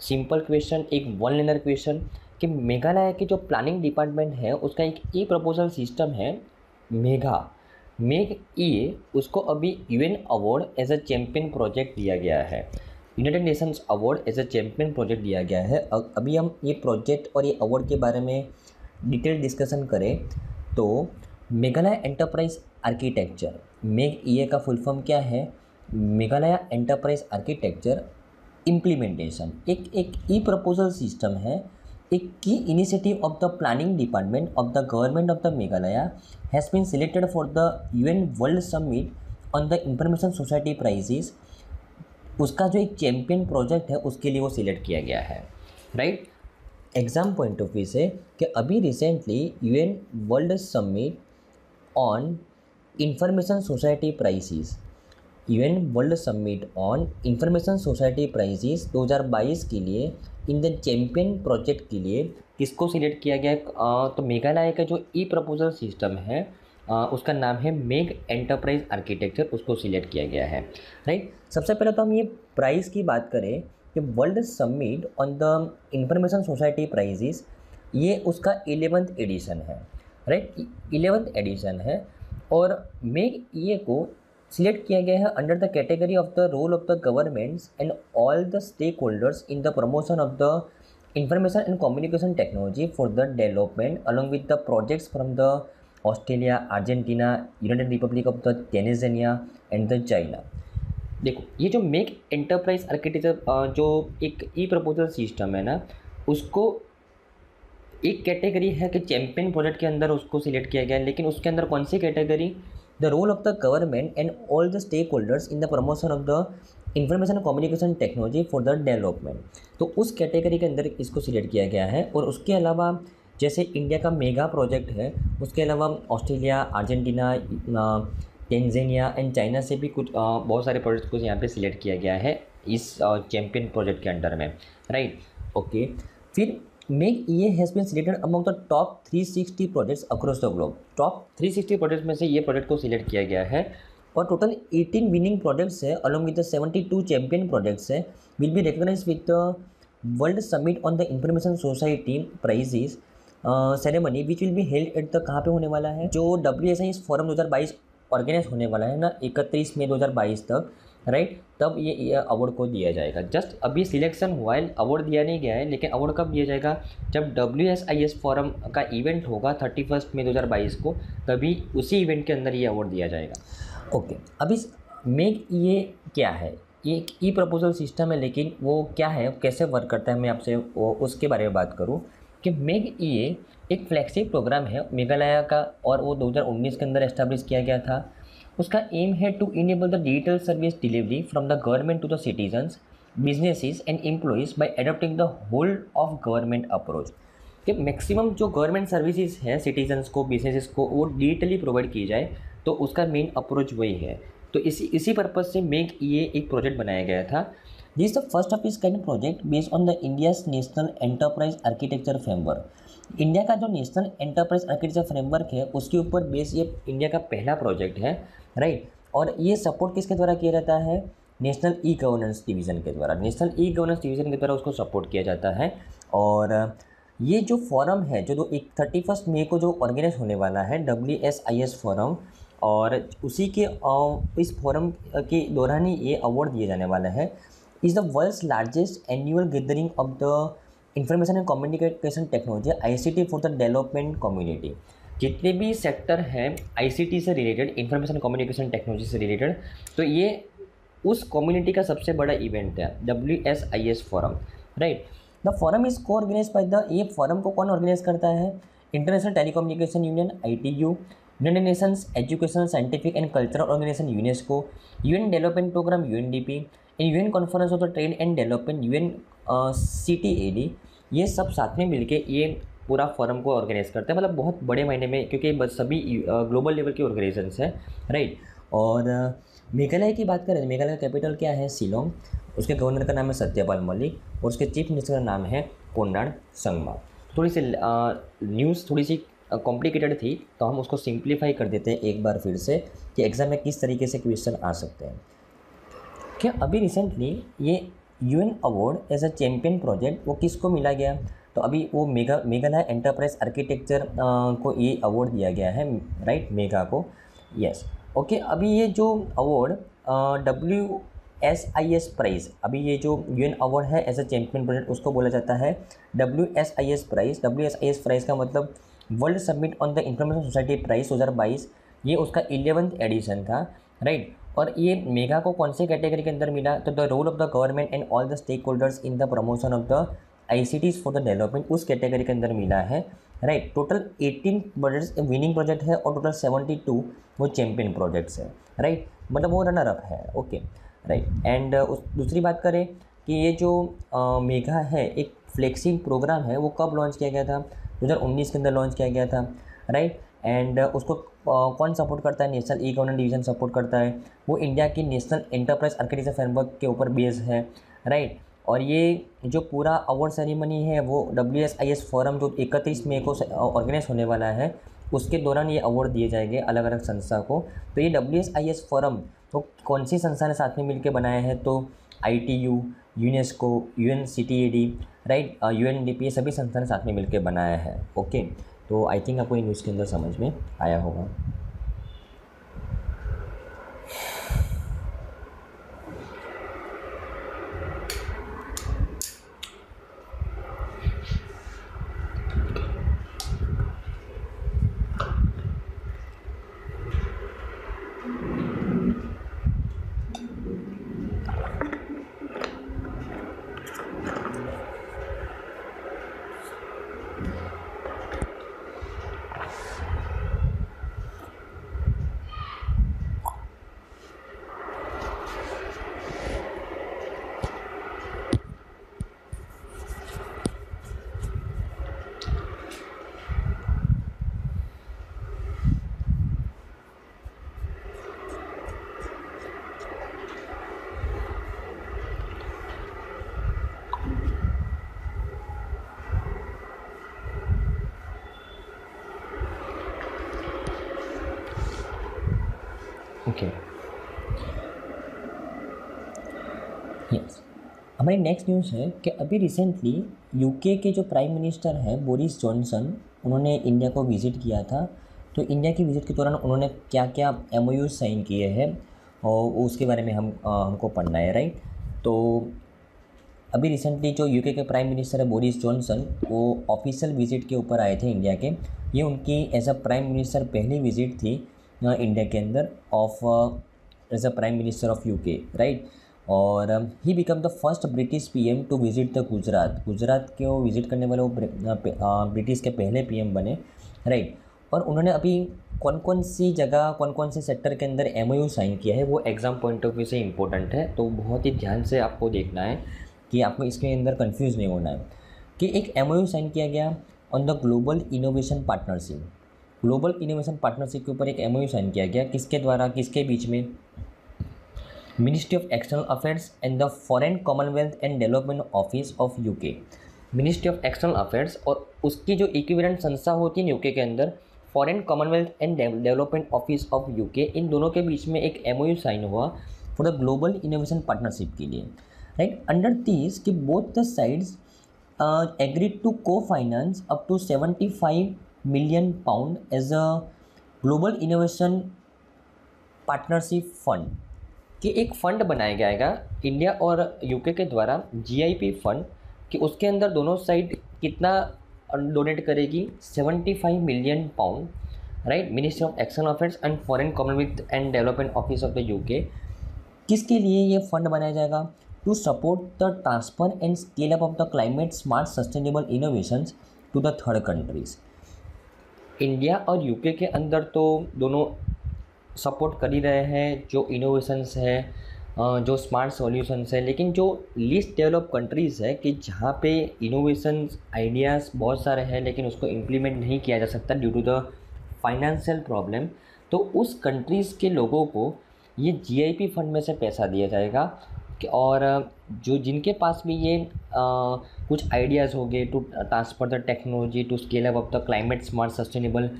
Simple question, एक वन लेनर क्वेश्चन कि मेघालय के जो प्लानिंग डिपार्टमेंट है, उसका एक ई प्रपोजल सिस्टम है, मेघा। मेघ ई उसको अभी UN award as a champion project दिया गया है। United Nations award as a champion project दिया गया है। अभी हम ये प्रोजेक्ट और ये अवार्ड के बारे में डिटेल डिस्कशन करें तो मेघालय एंटरप्राइज आर्किटेक्चर मेघ ई का फुल फॉर्म क्या है? मेघालय एंटरप्राइज आर्किटेक्चर इम्प्लीमेंटेशन एक एक ई प्रपोजल सिस्टम है। एक key initiative of the planning department of the government of the Meghalaya has been selected for the UN world summit on the information society prizes उसका जो एक champion project है, उसके लिए वो सिलेक्ट किया गया है। Right exam point of view से कि अभी recently UN world summit on information society prizes UN world summit on information society prizes 2022 के लिए इन द चैम्पियन प्रोजेक्ट के लिए किसको सिलेक्ट किया गया? आ, तो मेघालय का जो ई प्रपोजल सिस्टम है आ, उसका नाम है मेघ एंटरप्राइज आर्किटेक्चर उसको सिलेक्ट किया गया है। राइट? सबसे पहले तो हम ये प्राइस की बात करें कि world summit on the information society prizes ये उसका एलेवंथ एडिशन है। राइट? इलेवंथ एडिशन है और मेक ये को सिलेक्ट किया गया है under the category of the role of the governments and all the stakeholders in the promotion of the information and communication technology for the development, along with the projects from the Australia Argentina United Republic of the Tanzania and the China देखो, ये जो make enterprise architecture जो एक ई proposal system है ना, उसको एक category है कि चैंपियन प्रोजेक्ट के अंदर उसको सिलेक्ट किया गया है, लेकिन उसके अंदर कौन सी category the role of the government and all the stakeholders in the promotion of the information communication technology for the development तो उस कैटेगरी के अंदर इसको सिलेक्ट किया गया है और उसके अलावा जैसे इंडिया का मेगा प्रोजेक्ट है उसके अलावा Australia Argentina Tanzania and China से भी कुछ आ, बहुत सारे प्रोजेक्ट को यहाँ पे सिलेक्ट किया गया है इस चैम्पियन प्रोजेक्ट के अंडर में। राइट ओके फिर MeghEA has been selected among the top 360 projects across the globe top 360 projects में से ये प्रोजेक्ट को सिलेक्ट किया गया है। और टोटल 18 विनिंग प्रोजेक्ट्स है along with the 72 champion projects है। Will be recognise with the world summit on the information society prizes ceremony which will be held at the कहाँ पे होने वाला है? जो डब्ल्यू एस आई फॉरम दो हज़ार बाईस ऑर्गेनाइज होने वाला है ना इकतीस मई दो हज़ार बाईस तक। राइट? तब ये अवार्ड को दिया जाएगा। जस्ट अभी सिलेक्शन हुआ है अवार्ड दिया नहीं गया है, लेकिन अवार्ड कब दिया जाएगा? जब W S I S forum का इवेंट होगा थर्टी फ़र्स्ट मई दो हज़ार बाईस को, तभी उसी इवेंट के अंदर ये अवार्ड दिया जाएगा। ओके इस मेक ये क्या है? ये एक ई प्रपोजल सिस्टम है, लेकिन वो क्या है? कैसे वर्क करता है? मैं आपसे वो, उसके बारे में बात करूँ कि मेग ये एक फ्लैगशिप प्रोग्राम है, मेघालय का, और वो 2019 के अंदर एस्टेब्लिश किया गया था। उसका एम है to enable the digital service delivery from the government to the citizens businesses and employees by adopting the whole of government approach कि मैक्सिमम जो गवर्नमेंट सर्विसेज़ है सिटीजन्स को बिजनेसिस को, वो डिजिटली प्रोवाइड की जाए तो उसका मेन अप्रोच वही है। तो इसी इसी पर्पज़ से मेक ये एक प्रोजेक्ट बनाया गया था। This the first of its kind project based on the India's national enterprise architecture framework India का जो नेशनल एंटरप्राइज आर्किटेक्चर फ्रेमवर्क है, उसके ऊपर बेस ये इंडिया का पहला प्रोजेक्ट है। राइट? और ये सपोर्ट किसके द्वारा किया जाता है? नेशनल ई गवर्नेंस डिवीज़न के द्वारा। नेशनल ई गवर्नेंस डिवीज़न के द्वारा उसको सपोर्ट किया जाता है। और ये जो फॉरम है, जो दो एक थर्टी फ़र्स्ट मे को जो ऑर्गेनाइज होने वाला है, W S I S forum, और उसी के इस फोरम के दौरान ही ये अवार्ड दिए जाने वाला है। Is the world's largest annual gathering of the information and communication technology I C T for the development community. जितने भी सेक्टर हैं आईसीटी से रिलेटेड इंफॉर्मेशन कम्युनिकेशन टेक्नोलॉजी से रिलेटेड तो ये उस कम्युनिटी का सबसे बड़ा इवेंट है W S I S forum right the forum is को ऑर्गेनाइज बाई द ये फॉरम को कौन ऑर्गेनाइज करता है? International Telecommunication Union I T U United Nations Education Scientific and Cultural Organisation UNESCO UN Development Programme UNDP in UN Conference of the Trade and Development UN C T A D ये सब साथ में मिलके ये पूरा forum को organise करते हैं। मतलब बहुत बड़े महीने में, क्योंकि सभी ग्लोबल लेवल के ऑर्गेनाइजेशन है राइट और मेघालय की बात करें तो मेघालय का कैपिटल क्या है? शिलोंग। उसके गवर्नर का नाम है सत्यपाल मलिक और उसके चीफ मिनिस्टर का नाम है कोंडाण संगमा। थोड़ी सी न्यूज़ थोड़ी सी कॉम्प्लिकेटेड थी तो हम उसको सिंप्लीफाई कर देते हैं एक बार फिर से कि एग्ज़ाम में किस तरीके से क्वेश्चन आ सकते हैं। क्या अभी रिसेंटली ये UN award as a champion project वो किसको मिला गया? तो अभी वो मेगा मेघालय एंटरप्राइज आर्किटेक्चर को ये अवार्ड दिया गया है राइट मेगा को। यस ओके अभी ये जो award W S I S prize अभी ये जो यूएन अवार्ड है एज अ चैम्पियन प्रोजेक्ट उसको बोला जाता है W S I S prize W S I S prize का मतलब World Summit on the Information Society Prize 2022 ये उसका इलेवंथ एडिशन था राइट और ये मेगा को कौन से कैटेगरी के अंदर मिला? तो the role of the government and all the stakeholders in the promotion of the Ts for the development उस कैटेगरी के अंदर मिला है right total 18 projects winning project है और टोटल 72 वो चैम्पियन प्रोजेक्ट्स है राइट मतलब वो रनर अप है ओके राइट एंड दूसरी बात करें कि ये जो मेगा है एक फ्लेक्सिंग प्रोग्राम है वो कब लॉन्च किया गया था? 2019 के अंदर लॉन्च किया गया था राइट एंड uh, उसको कौन सपोर्ट करता है? National e Governance Division support करता है। वो इंडिया की नेशनल एंटरप्राइज आर्किटेक्चर फ्रेमवर्क के ऊपर बेस है राइट और ये जो पूरा अवार्ड सेरेमनी है, वो W S I S forum जो इकतीस मई को ऑर्गेनाइज होने वाला है, उसके दौरान ये अवार्ड दिए जाएँगे अलग अलग संस्था को। तो ये W S I S forum तो कौन सी संस्था ने साथ में मिलकर बनाया है? तो I T U UNESCO U N C T A D right U N D P सभी संस्था ने साथ में मिलकर बनाया है ओके तो आई थिंक आपको ये न्यूज़ के अंदर समझ में आया होगा ओके यस हमारी नेक्स्ट न्यूज़ है कि अभी रिसेंटली यूके के जो प्राइम मिनिस्टर हैं बोरिस जॉनसन उन्होंने इंडिया को विज़िट किया था। तो इंडिया की विज़िट के दौरान उन्होंने क्या क्या एम साइन किए हैं और उसके बारे में हम आ, हमको पढ़ना है राइट तो अभी रिसेंटली जो यूके के प्राइम मिनिस्टर है बोरिस जॉनसन वो ऑफिशियल विज़िट के ऊपर आए थे इंडिया के। ये उनकी एज अ प्राइम मिनिस्टर पहली विज़िट थी इंडिया के अंदर of as a prime minister of UK right और he become the first British PM to visit the Gujarat Gujarat के वो विज़िट करने वाले वो ब्रिटिश के पहले पीएम बने राइट और उन्होंने अभी कौन कौन सी जगह कौन कौन से सेक्टर के अंदर एम ओ यू साइन किया है, वो एग्ज़ाम पॉइंट ऑफ़ व्यू से इम्पोर्टेंट है। तो बहुत ही ध्यान से आपको देखना है कि आपको इसके अंदर कन्फ्यूज़ नहीं होना है। कि एक एम ओ यू साइन किया गया on the global innovation partnership global innovation partnership के ऊपर एक एम ओ यू साइन किया गया। किसके द्वारा, किसके बीच में? Ministry of External Affairs and the Foreign Commonwealth and Development Office of UK Ministry of External Affairs और उसकी जो इक्विवेलेंट संस्था होती है यूके के अंदर Foreign Commonwealth and Development Office of UK इन दोनों के बीच में एक एमओयू साइन हुआ for the global innovation partnership के लिए। राइट अंडर दिस कि both the sides agreed to cofinance up to seventy five million pound as a global innovation partnership fund कि एक फ़ंड बनाया जाएगा इंडिया और यूके के द्वारा जीआईपी फंड, कि उसके अंदर दोनों साइड कितना डोनेट करेगी? 75 million pound right Ministry of Action Affairs and Foreign Commonwealth and Development Office of the UK किसके लिए ये फंड बनाया जाएगा? To support the transfer and scale up of the climate smart sustainable innovations to the third countries India और UK के अंदर तो दोनों सपोर्ट कर ही रहे हैं, जो इनोवेशंस है जो स्मार्ट सॉल्यूशंस है, लेकिन जो लीस्ट डेवलप कंट्रीज़ है कि जहाँ पे इनोवेशंस आइडियाज़ बहुत सारे हैं, लेकिन उसको इम्प्लीमेंट नहीं किया जा सकता due to the financial problem तो उस कंट्रीज़ के लोगों को ये जीआईपी फंड में से पैसा दिया जाएगा। और जो जिनके पास भी ये आ, कुछ आइडियाज़ हो गए to transfer the technology to scale up the climate smart sustainable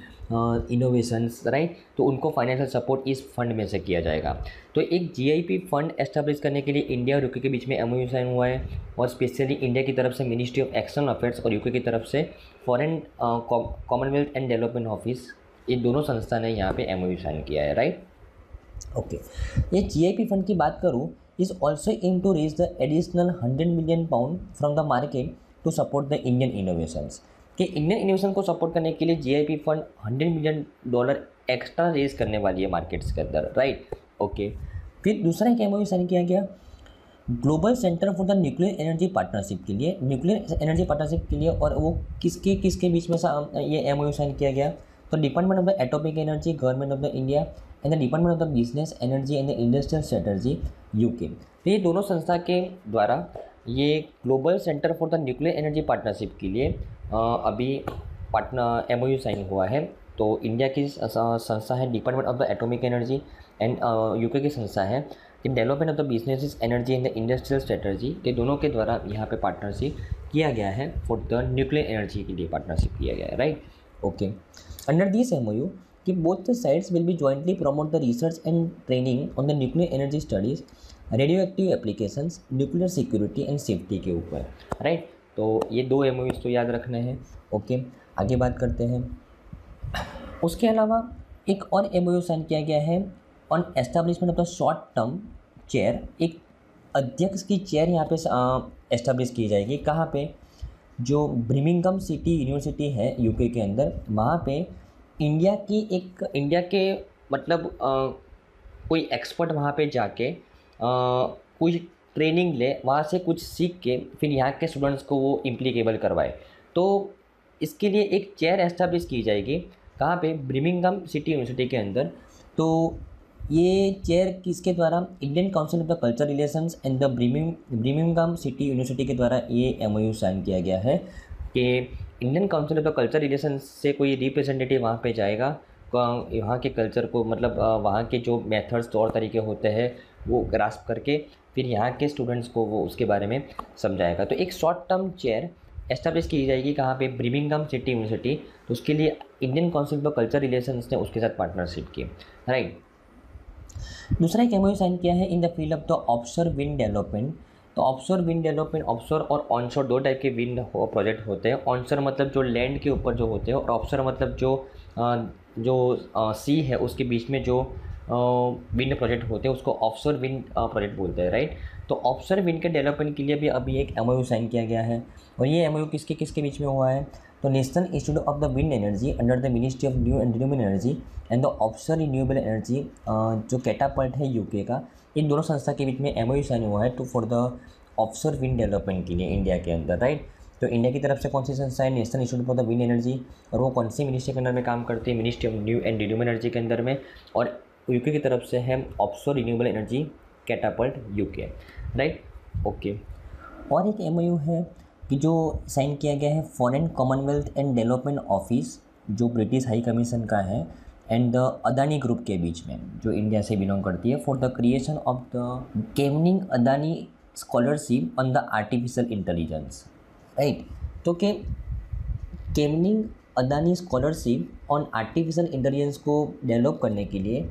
innovations right तो उनको फाइनेंशियल सपोर्ट इस फंड में से किया जाएगा। तो एक जीआईपी फंड एस्टेब्लिश करने के लिए इंडिया और यूके के बीच में एमओयू साइन हुआ है और स्पेशली इंडिया की तरफ़ से मिनिस्ट्री ऑफ़ एक्सटर्नल अफेयर्स और यूके की तरफ़ से Foreign Commonwealth and Development Office ये दोनों संस्था ने यहाँ पे एम साइन किया है राइट ओके ये जीआईपी फंड की बात करूँ is also aimed to raise the additional 100 million pound from the market to support the Indian innovations. कि इंडियन इनोवेशन को सपोर्ट करने के लिए GIP fund 100 million dollar extra raise करने वाली है मार्केट्स के अंदर राइट ओके फिर दूसरा एक एमओयू साइन किया गया। Global Centre for the Nuclear Energy Partnership के लिए। न्यूक्लियर एनर्जी पार्टनरशिप के लिए और वो किसके किसके बीच में ये एमओयू साइन किया गया? तो Department of the Atomic Energy Government of the India and the Department of the Business Energy and the Industrial Strategy UK तो ये दोनों संस्था के द्वारा ये Global Centre for the Nuclear Energy Partnership के लिए अभी पार्टनर एमओयू साइन हुआ है। तो इंडिया की संस्था है Department of the Atomic Energy and UK की संस्था है। इन Development of the Business Energy and the Industrial Strategy के दोनों के द्वारा यहाँ पे पार्टनरशिप किया गया है। फॉर द न्यूक्लियर एनर्जी के लिए पार्टनरशिप किया गया है right okay under this MoU कि both the sides will be jointly promote the research and training on the nuclear energy studies radioactive applications nuclear security and safety के ऊपर right तो ये दो एम तो याद रखने हैं ओके आगे बात करते हैं। उसके अलावा एक और एमओयू साइन किया गया है। On establishment of the short term chair एक अध्यक्ष की चेयर यहाँ पे एस्टेब्लिश की जाएगी। कहाँ पे? जो ब्रिमिंगम सिटी यूनिवर्सिटी है यूके के अंदर, वहाँ पे इंडिया की एक इंडिया के मतलब आ, कोई एक्सपर्ट वहाँ पे जाके कुछ ट्रेनिंग ले वहाँ से कुछ सीख के फिर यहाँ के स्टूडेंट्स को वो इम्प्लीकेबल करवाए। तो इसके लिए एक चेयर एस्टेब्लिश की जाएगी कहाँ पे? ब्रिमिंगम सिटी यूनिवर्सिटी के अंदर। तो ये चेयर किसके द्वारा? Indian Council of the Culture Relations and the brimming Birmingham city university के द्वारा ये एमओयू साइन किया गया है कि Indian Council of the Culture Relations से कोई रिप्रेजेंटेटिव वहाँ पे जाएगा वहाँ के कल्चर को मतलब वहाँ के जो मेथड्स तौर तरीके होते हैं, वो ग्रास्प करके फिर यहाँ के स्टूडेंट्स को वो उसके बारे में समझाएगा। तो एक शॉर्ट टर्म चेयर एस्टेब्लिश की जाएगी कहाँ पे ब्रिमिंगम सिटी यूनिवर्सिटी तो उसके लिए Indian Council for Culture Relation ने उसके साथ पार्टनरशिप की। राइट दूसरा एक एमओयू साइन किया है in the field of the offshore wind development तो ऑफशोर विंड डेवलपमेंट ऑफशोर और ऑनशोर दो टाइप के विंड हो, प्रोजेक्ट होते हैं। ऑनशोर मतलब जो लैंड के ऊपर जो होते हैं और ऑफशोर मतलब जो आ, जो आ, सी है उसके बीच में जो विंड प्रोजेक्ट होते हैं उसको ऑफशोर विंड प्रोजेक्ट बोलते हैं राइट तो ऑफशोर विंड के डेवलपमेंट के लिए भी अभी एक एमओयू साइन किया गया है। और ये एमओयू किसके किसके बीच में हुआ है? तो National Institute of the Wind Energy under the Ministry of New and Renewable Energy and the Offshore Renewable Energy जो कैटापल्ट है यूके का इन दोनों संस्था के बीच में एमओयू साइन हुआ है to for the offshore wind development के लिए इंडिया के अंदर राइट तो इंडिया की तरफ़ से कौन सी संस्था है? National Institute for the Wind Energy और वो कौन सी मिनिस्ट्री के अंदर में काम करती है? Ministry of New and Renewable Energy के अंदर में और यूके की तरफ़ से है Offshore Renewable Energy Catapult UK right okay और एक एमओयू है कि जो साइन किया गया है Foreign Commonwealth and Development Office जो ब्रिटिश हाई कमीशन का है एंड द अदानी ग्रुप के बीच में, जो इंडिया से बिलोंग करती है for the creation of the Chevening Adani Scholarship on the Artificial Intelligence right तो के Chevening Adani Scholarship on Artificial Intelligence को डेवलप करने के लिए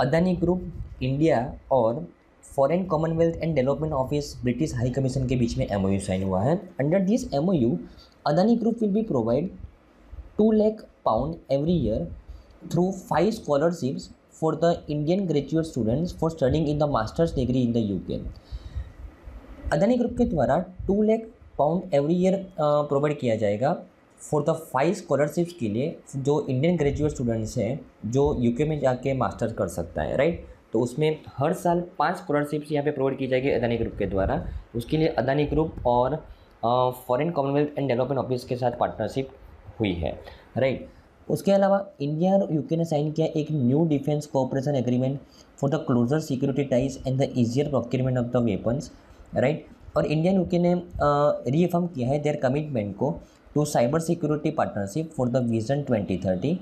अदानी ग्रुप इंडिया और Foreign Commonwealth and Development Office British High Commission के बीच में एम साइन हुआ है। Under this M Adani Group will be provide two lakh pound every year through five scholarships for the Indian graduate students for studying in the master's degree in the UK Adani Group के द्वारा two lakh pound every year provide किया जाएगा for the five scholarships के लिए जो Indian graduate students हैं, जो UK में जाके मास्टर्स कर सकता है राइट तो उसमें हर साल पाँच स्कॉलरशिप्स यहाँ पे प्रोवाइड की जाएगी अदानी ग्रुप के द्वारा। उसके लिए अदानी ग्रुप और Foreign Commonwealth and Development Office के साथ पार्टनरशिप हुई है राइट उसके अलावा इंडिया और यूके ने साइन किया एक new defence cooperation agreement for the closer security ties and the easier procurement of the weapons right और इंडियन यूके ने रीअफर्म किया है देयर कमिटमेंट को to cyber security partnership for the vision 2030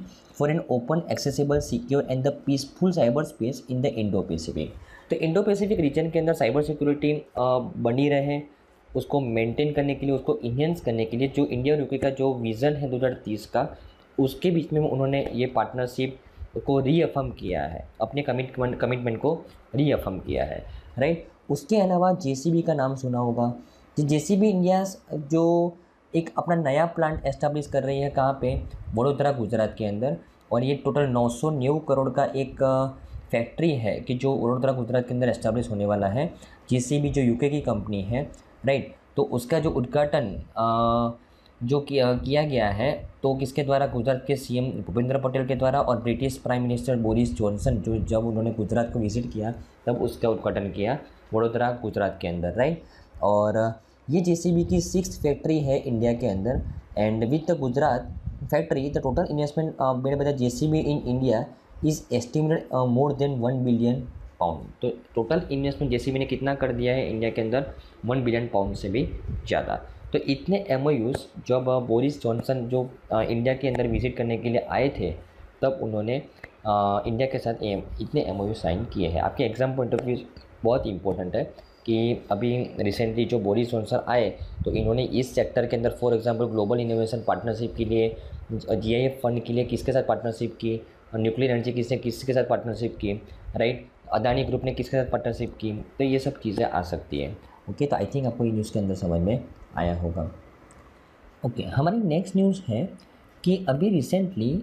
an open accessible secure and the peaceful cyberspace in the Indo pacific तो Indo Pacific region के अंदर cyber security बनी रहे, उसको मेंटेन करने के लिए, उसको इन्हेंस करने के लिए जो इंडिया और यूके का जो विज़न है 2030 का उसके बीच में उन्होंने ये पार्टनरशिप को रीअफर्म किया है। अपने कमिटमेंट कमिटमेंट को रीअफर्म किया है। राइट उसके अलावा जेसीबी का नाम सुना होगा। जे इंडिया जो एक अपना नया प्लांट एस्टेब्लिश कर रही है कहाँ पे? वडोदरा, गुजरात के अंदर। और ये टोटल नौ सौ करोड़ का एक फैक्ट्री है कि जो वडोदरा, गुजरात के अंदर एस्टेब्लिश होने वाला है। जिससे भी जो यूके की कंपनी है। राइट तो उसका जो उद्घाटन जो किया किया गया है तो किसके द्वारा गुजरात के सीएम भूपेंद्र पटेल के द्वारा और British prime minister Boris Johnson, जो जब उन्होंने गुजरात को विज़िट किया, तब उसका उद्घाटन किया, वडोदरा, गुजरात के अंदर, राइट? और, ये जेसीबी की सिक्स फैक्ट्री है इंडिया के अंदर and with the Gujarat factory the total investment by the J in India is estimated more than one billion pound तो टोटल इन्वेस्टमेंट जेसीबी ने कितना कर दिया है इंडिया के अंदर? वन बिलियन पाउंड से भी ज़्यादा। तो इतने एम जब बोरिस जॉनसन जो इंडिया के अंदर विज़िट करने के लिए आए थे, तब उन्होंने इंडिया के साथ एम, इतने एमओयू साइन किए हैं। आपके एग्ज़ाम पॉइंट ऑफ़ व्यू बहुत इंपॉर्टेंट है कि अभी रिसेंटली जो बोरिस जॉनसन आए तो इन्होंने इस सेक्टर के अंदर for example global innovation partnership के लिए जीआईएफ फंड के लिए किसके साथ पार्टनरशिप की न्यूक्लियर एनर्जी किसने, किसके साथ पार्टनरशिप की राइट अदानी ग्रुप ने किसके साथ पार्टनरशिप की तो ये सब चीज़ें आ सकती है। ओके तो आई थिंक आपको ये न्यूज़ के अंदर समझ में आया होगा। ओके हमारी नेक्स्ट न्यूज़ है कि अभी recently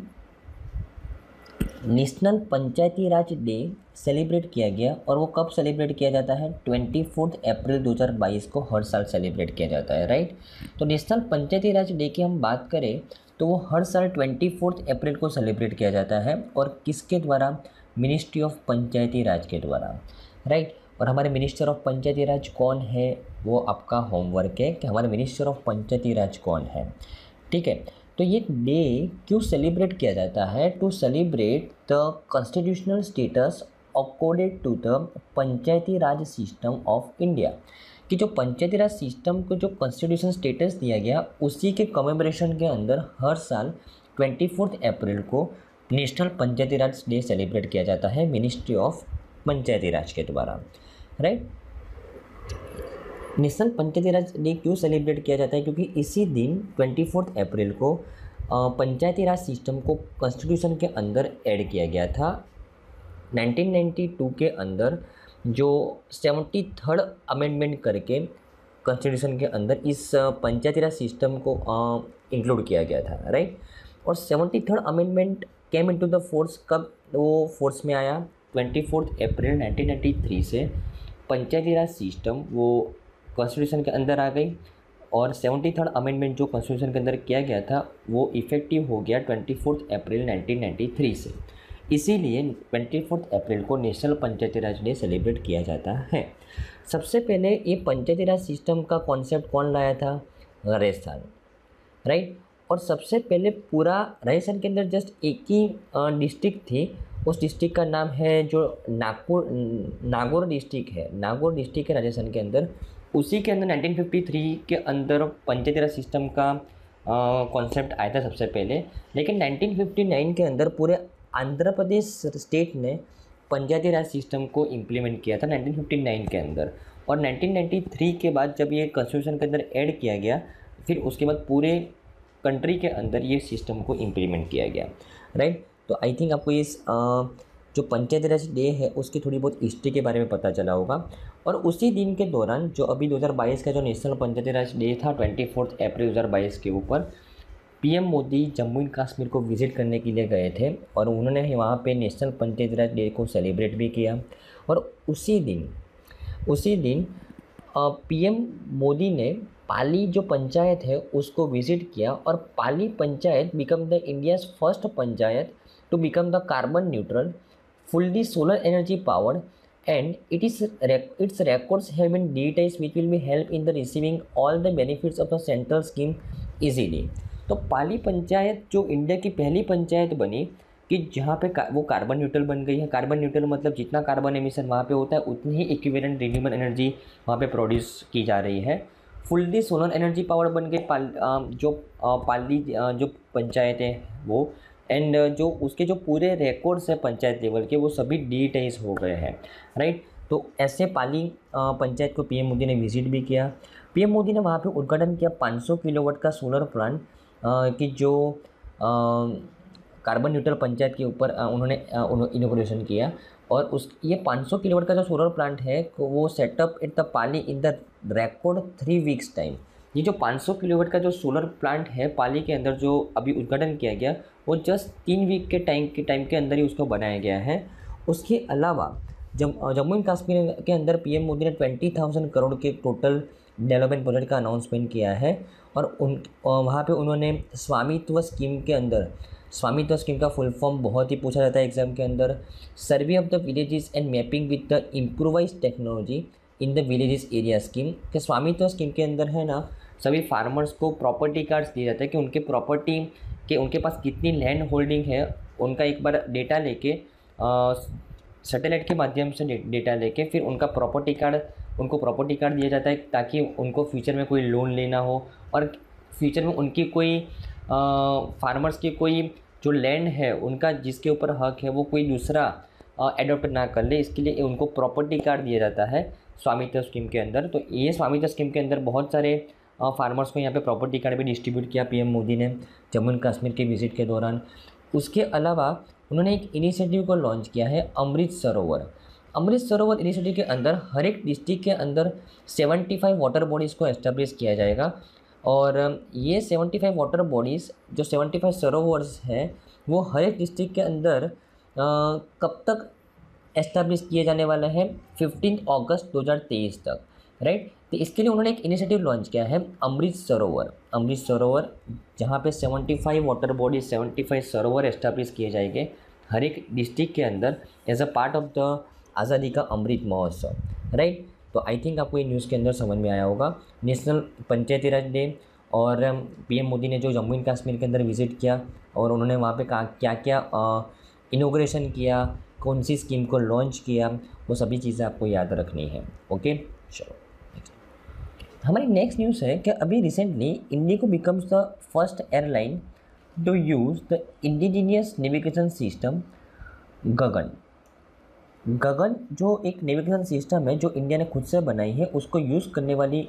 national Panchayati Raj day celebrate किया गया और वो कब सेलिब्रेट किया जाता है? ट्वेंटी फोर्थ अप्रैल 2022 को हर साल सेलिब्रेट किया जाता है राइट तो नेशनल पंचायती राज डे की हम बात करें तो वो हर साल ट्वेंटी फोर्थ अप्रैल को सेलिब्रेट किया जाता है और किसके द्वारा? मिनिस्ट्री ऑफ़ पंचायती राज के द्वारा राइट और हमारे मिनिस्टर ऑफ़ पंचायती राज कौन है? वो आपका होमवर्क है कि हमारे मिनिस्टर ऑफ़ पंचायती राज कौन है। ठीक है? तो ये डे क्यों सेलिब्रेट किया जाता है? To celebrate the constitutional status accorded to the Panchayati Raj system of India कि जो पंचायती राज सिस्टम को जो कॉन्स्टिट्यूशन स्टेटस दिया गया, उसी के कमेमोरेशन के अंदर हर साल ट्वेंटी फोर्थ अप्रैल को national Panchayati Raj day celebrate किया जाता है मिनिस्ट्री ऑफ़ पंचायती राज के द्वारा। Right national Panchayati Raj day क्यों सेलिब्रेट किया जाता है? क्योंकि इसी दिन ट्वेंटी फोर्थ अप्रैल को पंचायती राज सिस्टम को कॉन्स्टिट्यूशन के अंदर ऐड किया गया था। 1992 के अंदर जो सेवेंटी थर्ड अमेंडमेंट करके कॉन्स्टिट्यूशन के अंदर इस पंचायती राज सिस्टम को इंक्लूड किया गया था राइट और seventy third amendment came into the force कब? वो फोर्स में आया। ट्वेंटी फोर्थ अप्रैल 1993 से पंचायती राज सिस्टम वो कॉन्स्टिट्यूशन के अंदर आ गई। और सेवेंटी थर्ड अमेंडमेंट जो कॉन्स्टिट्यूशन के अंदर किया गया था, वो इफ़ेक्टिव हो गया ट्वेंटी फोर्थ अप्रैल 1993 से। इसीलिए ट्वेंटी फोर्थ अप्रैल को national Panchayati Raj day celebrate किया जाता है। सबसे पहले ये पंचायती राज सिस्टम का कॉन्सेप्ट कौन लाया था? राजस्थान। राइट और सबसे पहले पूरा राजस्थान के अंदर जस्ट एक ही डिस्ट्रिक्ट थी। उस डिस्ट्रिक्ट का नाम है जो नागपुर, नागौर डिस्ट्रिक्ट है। नागौर डिस्ट्रिक्ट है राजस्थान के अंदर। उसी के अंदर 1953 के अंदर पंचायती राज सिस्टम का कॉन्सेप्ट आया था सबसे पहले। लेकिन 1959 के अंदर पूरे आंध्र प्रदेश स्टेट ने पंचायती राज सिस्टम को इम्प्लीमेंट किया था 1959 के अंदर। और 1993 के बाद जब ये कॉन्स्टिट्यूशन के अंदर ऐड किया गया, फिर उसके बाद पूरे कंट्री के अंदर ये सिस्टम को इम्प्लीमेंट किया गया। राइट तो आई थिंक आपको इस जो पंचायती राज डे है, उसकी थोड़ी बहुत हिस्ट्री के बारे में पता चला होगा। और उसी दिन के दौरान जो अभी 2022 का जो नेशनल पंचायती राज डे था ट्वेंटी फोर्थ अप्रैल 2022 के ऊपर पीएम मोदी जम्मू एंड कश्मीर को विज़िट करने के लिए गए थे और उन्होंने वहाँ पे नेशनल पंचायती राज डे को सेलिब्रेट भी किया। और उसी दिन उसी दिन पीएम मोदी ने पाली जो पंचायत है उसको विज़िट किया और Palli panchayat become the India's first panchayat to become the carbon neutral fully solar energy powered and it is its records have been digitized which will be help in the receiving all the benefits of the central scheme easily. तो पाली पंचायत जो India की पहली पंचायत बनी कि जहाँ पे का, वो कार्बन न्यूट्रल बन गई है। कार्बन न्यूट्रल मतलब जितना कार्बन एमिशन वहाँ पे होता है उतनी ही इक्विवेलेंट रिन्यूएबल एनर्जी वहाँ पे प्रोड्यूस की जा रही है। फुल्ली सोलर एनर्जी पावर बन गई पाल जो पाली जो पंचायत है वो। एंड uh, जो उसके जो पूरे रिकॉर्ड्स हैं पंचायत लेवल के वो सभी डिजिटाइज हो गए हैं राइट तो ऐसे पाली पंचायत को पीएम मोदी ने विज़िट भी किया। पीएम मोदी ने वहाँ पे उद्घाटन किया 500 किलोवाट का सोलर प्लांट कि जो कार्बन न्यूट्रल पंचायत के ऊपर उन्होंने इनोग्रेशन किया। और उस ये 500 किलोवाट का जो सोलर प्लांट है वो setup at the Palli in the record three weeks time ये जो 500 किलोवाट का जो सोलर प्लांट है पाली के अंदर जो अभी उद्घाटन किया गया वो जस्ट तीन वीक के टाइम के टाइम के अंदर ही उसको बनाया गया है। उसके अलावा, जम जम्मू एंड कश्मीर के अंदर पीएम मोदी ने ट्वेंटी थाउज़ेंड करोड़ के टोटल डेवलपमेंट प्रोजेक्ट का अनाउंसमेंट किया है और उन वहाँ पे उन्होंने स्वामित्व स्कीम के अंदर, स्वामित्व स्कीम का फुल फॉर्म बहुत ही पूछा जाता है एग्ज़ाम के अंदर। Survey of the villages and mapping with the improvise technology in the villages area scheme के स्वामित्व स्कीम के अंदर है ना, सभी फार्मर्स को प्रॉपर्टी कार्ड्स दिए जाते हैं कि उनके प्रॉपर्टी के उनके पास कितनी लैंड होल्डिंग है, उनका एक बार डेटा लेके सैटेलाइट के माध्यम से डेटा लेके, फिर उनका प्रॉपर्टी कार्ड उनको प्रॉपर्टी कार्ड दिया जाता है ताकि उनको फ्यूचर में कोई लोन लेना हो। और फ्यूचर में उनकी कोई फार्मर्स की कोई जो लैंड है, उनका जिसके ऊपर हक है, वो कोई दूसरा एडोप्ट ना कर ले, इसके लिए उनको प्रॉपर्टी कार्ड दिया जाता है स्वामित्व स्कीम के अंदर। तो ये स्वामित्व स्कीम के अंदर बहुत सारे फार्मर्स को यहाँ पे प्रॉपर्टी कार्ड भी डिस्ट्रीब्यूट किया पीएम मोदी ने जम्मू एंड कश्मीर के विज़िट के दौरान। उसके अलावा उन्होंने एक इनिशिएटिव को लॉन्च किया है अमृत सरोवर। अमृत सरोवर इनिशिएटिव के अंदर हर एक डिस्ट्रिक्ट के अंदर 75 वाटर बॉडीज़ को एस्टेब्लिश किया जाएगा। और ये 75 वाटर बॉडीज़ जो 75 सरोवर्स हैं वो हर एक डिस्ट्रिक्ट के अंदर आ, कब तक एस्टेब्लिश किए जाने वाला है? फिफ्टीन अगस्त 2023 तक राइट तो इसके लिए उन्होंने एक इनिशिएटिव लॉन्च किया है, अमृत सरोवर। अमृत सरोवर, जहाँ पे 75 वाटर बॉडी 75 सरोवर एस्टेब्लिश किए जाएँगे हर एक डिस्ट्रिक्ट के अंदर as a part of the Azadi ka Amrit महोत्सव राइट तो आई थिंक आपको ये न्यूज़ के अंदर समझ में आया होगा। नेशनल पंचायती राज डे और पीएम मोदी ने जो जम्मू एंड कश्मीर के अंदर विज़िट किया और उन्होंने वहाँ पे कहा क्या क्या इनोग्रेशन किया, कौन सी स्कीम को लॉन्च किया, वो सभी चीज़ें आपको याद रखनी है ओके चलो हमारी नेक्स्ट न्यूज़ है कि अभी recently IndiGo becomes the first airline to use the indigenous navigation system GAGAN GAGAN जो एक नेविगेशन सिस्टम है, जो इंडिया ने खुद से बनाई है, उसको यूज़ करने वाली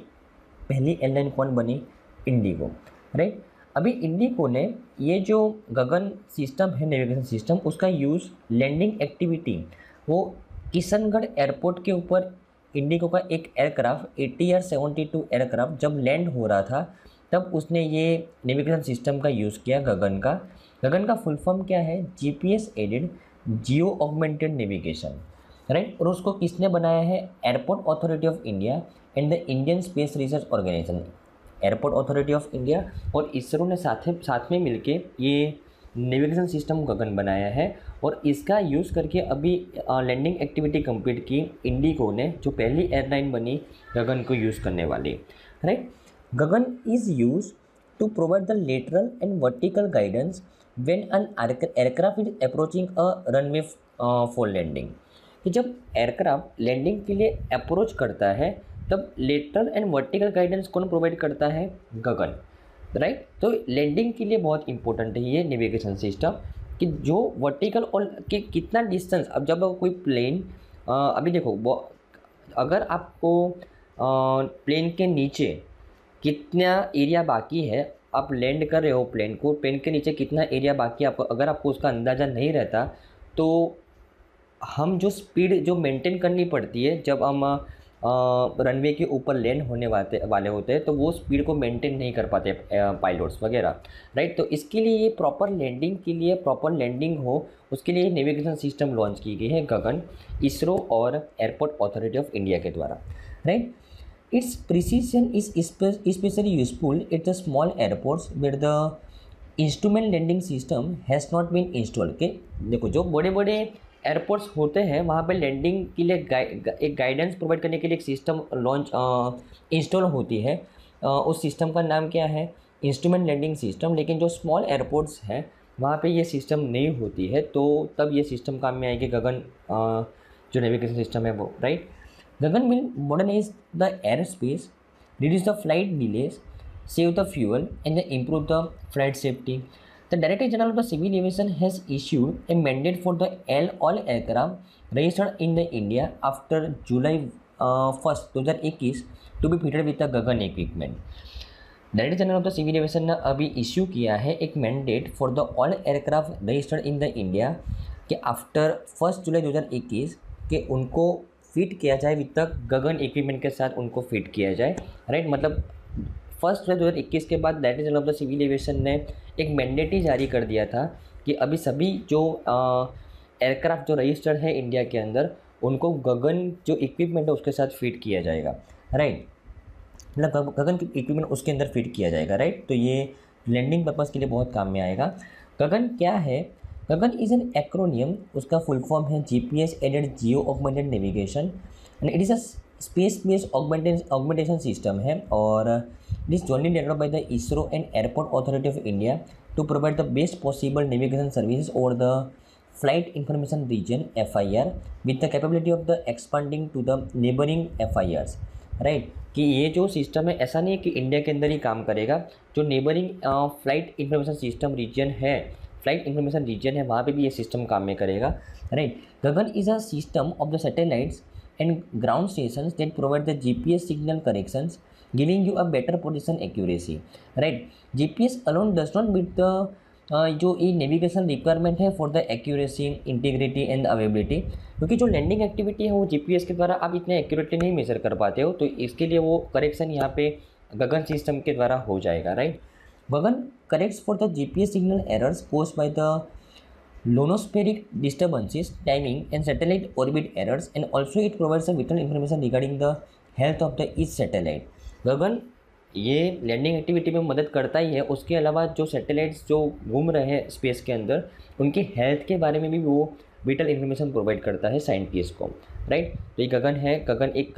पहली एयरलाइन कौन बनी? इंडिगो राइट अभी इंडिको ने ये जो गगन सिस्टम है नेविगेशन सिस्टम उसका यूज़ लैंडिंग एक्टिविटी वो किशनगढ़ एयरपोर्ट के ऊपर इंडिको का एक aircraft A T R seventy two aircraft जब लैंड हो रहा था, तब उसने ये नेविगेशन सिस्टम का यूज़ किया गगन का। गगन का फुल फॉर्म क्या है? G P S aided geo augmented navigation right और उसको किसने बनाया है? Airport Authority of India and the Indian Space Research Organisation Airport Authority of India और इसरो ने साथ साथ में मिलके ये नेविगेशन सिस्टम गगन बनाया है। और इसका यूज़ करके अभी लैंडिंग एक्टिविटी कंप्लीट की इंडिगो ने, जो पहली एयरलाइन बनी गगन को यूज़ करने वाली। Right GAGAN is use to provide the lateral and vertical guidance when an aircraft is approaching a runway for landing कि जब एयरक्राफ्ट लैंडिंग के लिए अप्रोच करता है, तब लेटरल एंड वर्टिकल गाइडेंस कौन प्रोवाइड करता है? GAGAN right right? तो लैंडिंग के लिए बहुत इंपॉर्टेंट है ये नेविगेशन सिस्टम कि जो वर्टिकल और कि कितना डिस्टेंस अब जब कोई प्लेन अभी देखो अगर आपको प्लेन के नीचे कितना एरिया बाकी है, आप लैंड कर रहे हो प्लेन को प्लेन के नीचे कितना एरिया बाकी आपको अगर आपको उसका अंदाज़ा नहीं रहता तो हम जो स्पीड जो मेंटेन करनी पड़ती है, जब हम रनवे के ऊपर लैंड होने वाले वाले होते हैं तो वो स्पीड को मेंटेन नहीं कर पाते पायलट्स वगैरह राइट तो इसके लिए ये प्रॉपर लैंडिंग के लिए प्रॉपर लैंडिंग हो, उसके लिए नेविगेशन सिस्टम लॉन्च की गई है गगन, इसरो और एयरपोर्ट अथॉरिटी ऑफ़ इंडिया के द्वारा right it's precision is specially useful it the small airports where the instrument landing system has not been install के देखो जो बड़े बड़े एयरपोर्ट्स होते हैं वहाँ पे लैंडिंग के लिए एक गाइडेंस प्रोवाइड करने के लिए एक सिस्टम लॉन्च इंस्टॉल होती है। आ, उस सिस्टम का नाम क्या है? इंस्ट्रूमेंट लैंडिंग सिस्टम लेकिन जो स्मॉल एयरपोर्ट्स हैं वहाँ पे ये सिस्टम नहीं होती है तो तब ये सिस्टम काम में आएगी गगन आ, जो नेविगेशन सिस्टम है वो right GAGAN will modernise the air space reduce the flight delays save the fuel and improve the flight safety The Director General of the Civil Aviation has issued a mandate for the L all aircraft registered in the India after July uh, 1st 2021 to be fitted with the Gagan equipment. Director general of the civil aviation ने अभी issue किया है एक mandate for the all aircraft registered in the India के after first July 2021 के उनको fit किया जाए विद तक गगन इक्विपमेंट के साथ उनको फिट किया जाए राइट मतलब फ़र्स्ट जुलाई दो हज़ार इक्कीस के बाद director general of the civil aviation ने एक मैंडेट ही जारी कर दिया था कि अभी सभी जो एयरक्राफ्ट जो रजिस्टर्ड है इंडिया के अंदर, उनको गगन जो इक्विपमेंट है उसके साथ फिट किया जाएगा राइट मतलब गगन इक्विपमेंट उसके अंदर फिट किया जाएगा राइट तो ये लैंडिंग पर्पज़ के लिए बहुत काम में आएगा। गगन क्या है? गगन इज़ एन एक्रोनियम उसका फुल फॉर्म है G P S aided geo augmented navigation and it is a space based augmentation system है और This jointly developed by the ISRO and Airport Authority of India to provide the best possible navigation services over the Flight Information Region FIR with the capability of the expanding to the neighboring FIRs. Right right? कि ये जो system है ऐसा नहीं है कि India के अंदर ही काम करेगा जो neighbouring flight information system region है फ़्लाइट इंफॉर्मेशन रीजन है वहाँ पे भी ये सिस्टम काम में करेगा right GAGAN is a system of the satellites and ground stations that provide the GPS signal corrections giving you a better position accuracy right G P S alone does not meet the uh, जो ये navigation requirement है for the accuracy integrity and availability क्योंकि जो landing activity है वो जी P S के द्वारा आप इतने एक्यूरेटली नहीं मेजर कर पाते हो तो इसके लिए वो करेक्शन यहाँ पे गगन सिस्टम के द्वारा हो जाएगा right GAGAN correct for the G P S signal errors caused by the ionospheric disturbances timing and satellite orbit errors and also it provides a vital information regarding the health of the each satellite GAGAN ये landing activity में मदद करता ही है। उसके अलावा जो satellites जो घूम रहे हैं स्पेस के अंदर, उनकी हेल्थ के बारे में भी वो विटल इन्फॉर्मेशन प्रोवाइड करता है साइंटिस्ट को, राइट? तो ये गगन है। गगन एक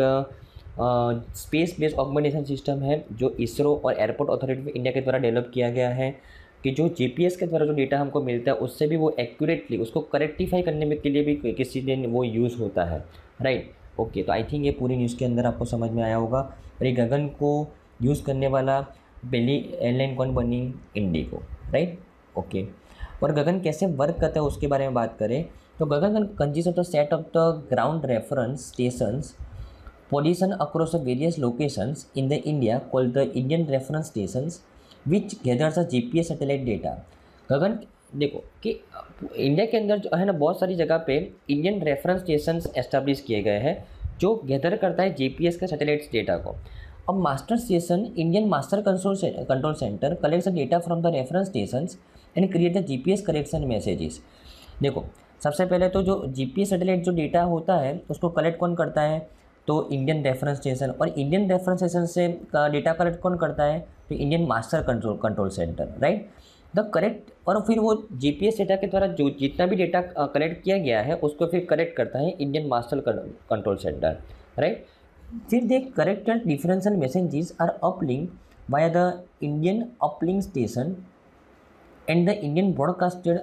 स्पेस बेस्ड ऑर्गेनाइजेशन सिस्टम है, जो इसरो और एयरपोर्ट अथॉरिटी ऑफ़ इंडिया के द्वारा डेवलप किया गया है, कि जो जीपीएस के द्वारा जो डेटा हमको मिलता है, उससे भी वो एक्यूरेटली उसको करेक्टिफाई करने में के लिए भी किसी दिन वो यूज़ होता है, राइट? ओके तो आई थिंक ये पूरी न्यूज़ के अंदर आपको समझ में आया होगा। और ये गगन को यूज़ करने वाला पहली एयरलाइन कौन बनी? इंडिगो राइट ओके, और गगन कैसे वर्क करता है उसके बारे में बात करें। तो GAGAN consist of the set of the ground reference stations position across the various locations in the India called the Indian reference stations which gathers a GPS satellite data GAGAN देखो कि इंडिया के अंदर जो है ना बहुत सारी जगह पे इंडियन रेफरेंस स्टेशन एस्टेब्लिश किए गए हैं, जो गैदर करता है जीपीएस का सैटेलाइट डेटा को। अब master station Indian master control control centre collects data from the reference station and create the GPS correction messages देखो, सबसे पहले तो जो जीपीएस सैटेलाइट जो डेटा होता है, उसको कलेक्ट कौन करता है? तो इंडियन रेफरेंस स्टेशन और इंडियन रेफरेंस स्टेशन से डेटा कलेक्ट कौन करता है? तो Indian master control control centre right the correct और फिर वो जी पी डेटा के द्वारा जो जितना भी डेटा कलेक्ट किया गया है, उसको फिर करेक्ट करता है Indian master control centre right फिर they corrected differential messages are uplink by the Indian uplink station and the Indian broadcasted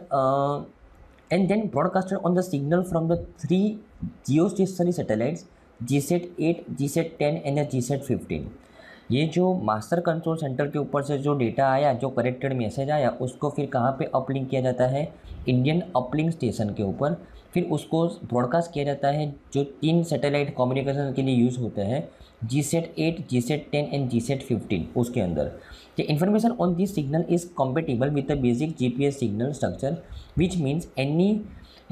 and then broadcasted on the signal from the three geostationary satellites GSAT eight GSAT ten and GSAT fifteen ये जो master control centre के ऊपर से जो data आया, जो corrected message आया, उसको फिर कहाँ पे अपलिंक किया जाता है? इंडियन अपलिंक स्टेशन के ऊपर। फिर उसको ब्रॉडकास्ट किया जाता है, जो तीन सैटेलाइट कम्युनिकेशन के लिए यूज़ होते हैं GSAT eight GSAT ten and GSAT fifteen उसके अंदर। The information on this signal is compatible with the basic G P S signal structure which means any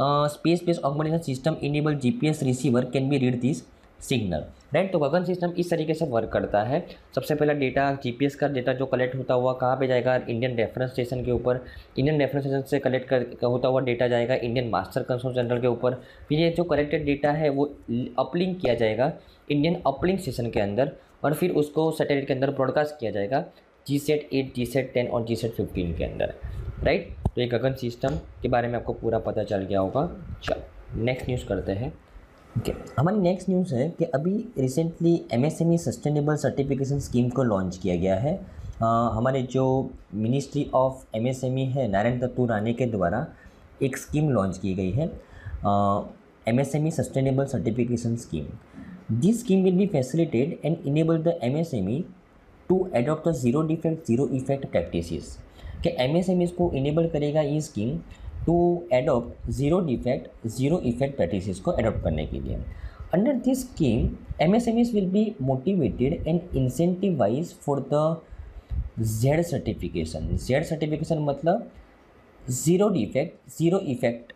space based organisation system enable G P S receiver can be read this signal right तो GAGAN system इस तरीके से work करता है। सबसे पहला data GPS का data जो कलेक्ट होता हुआ कहाँ पे जाएगा? इंडियन रेफरेंस स्टेशन के ऊपर। इंडियन रेफरेंस स्टेशन से कलेक्ट कर, होता हुआ डेटा जाएगा इंडियन मास्टर कंट्रोल जनरल के ऊपर। फिर ये जो कलेक्टेड डेटा है वो अपलिंक किया जाएगा इंडियन अपलिंक स्टेशन के अंदर और फिर उसको सैटेलाइट के अंदर ब्रॉडकास्ट किया जाएगा G sat eight G sat ten और जी सेट फिफ्टीन के अंदर। राइट तो ये गगन सिस्टम के बारे में आपको पूरा पता चल गया होगा। चल नेक्स्ट न्यूज़ करते हैं। ओके हमारी नेक्स्ट न्यूज़ है कि अभी recently M S M E sustainable certification scheme को लॉन्च किया गया है। आ, हमारे जो ministry of M S M E है नारायण दत्तू राणे के द्वारा एक स्कीम लॉन्च की गई है। M S M E sustainable certification scheme this scheme will be facilitated and enable the M S M E to adopt the zero defect zero effect practice कि M को enable करेगा ये scheme to adopt zero defect zero effect practice को adopt करने के लिए। Under this scheme M S M S will be motivated and incentivise for the Z certification Z certification मतलब zero defect zero effect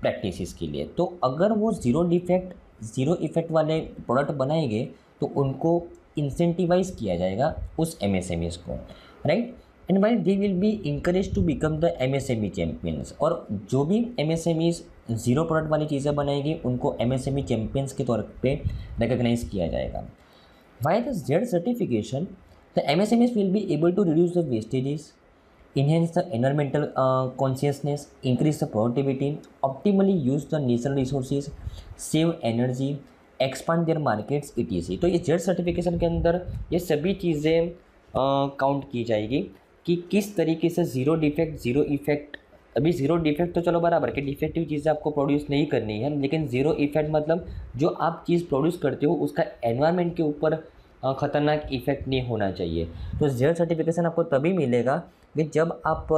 practice के लिए। तो अगर वो ज़ीरो डिफेक्ट ज़ीरो इफ़ेक्ट वाले प्रोडक्ट बनाएँगे तो उनको इंसेंटिवाइज किया जाएगा उस एम एस एम एस को right and while they will be encourage to become the M S M E champions और जो भी M S M Es zero product वाली चीज़ें बनाएगी उनको M S M E champions के तौर पे रिकग्नाइज किया जाएगा। Why the Z certification the M S M S will be able to reduce the wastages enhance the environmental uh, consciousness, increase the productivity, optimally use the natural resources, save energy, expand their markets, etc. तो ये Z certification के अंदर ये सभी चीज़ें count की जाएगी। कि किस तरीके से ज़ीरो डिफेक्ट ज़ीरो इफ़ेक्ट अभी ज़ीरो डिफेक्ट तो चलो बराबर, कि डिफेक्टिव चीज़ें आपको प्रोड्यूस नहीं करनी है, लेकिन ज़ीरो इफ़ेक्ट मतलब जो आप चीज़ प्रोड्यूस करते हो, उसका एनवायरनमेंट के ऊपर ख़तरनाक इफ़ेक्ट नहीं होना चाहिए। तो जेड सर्टिफिकेशन आपको तभी मिलेगा कि जब आप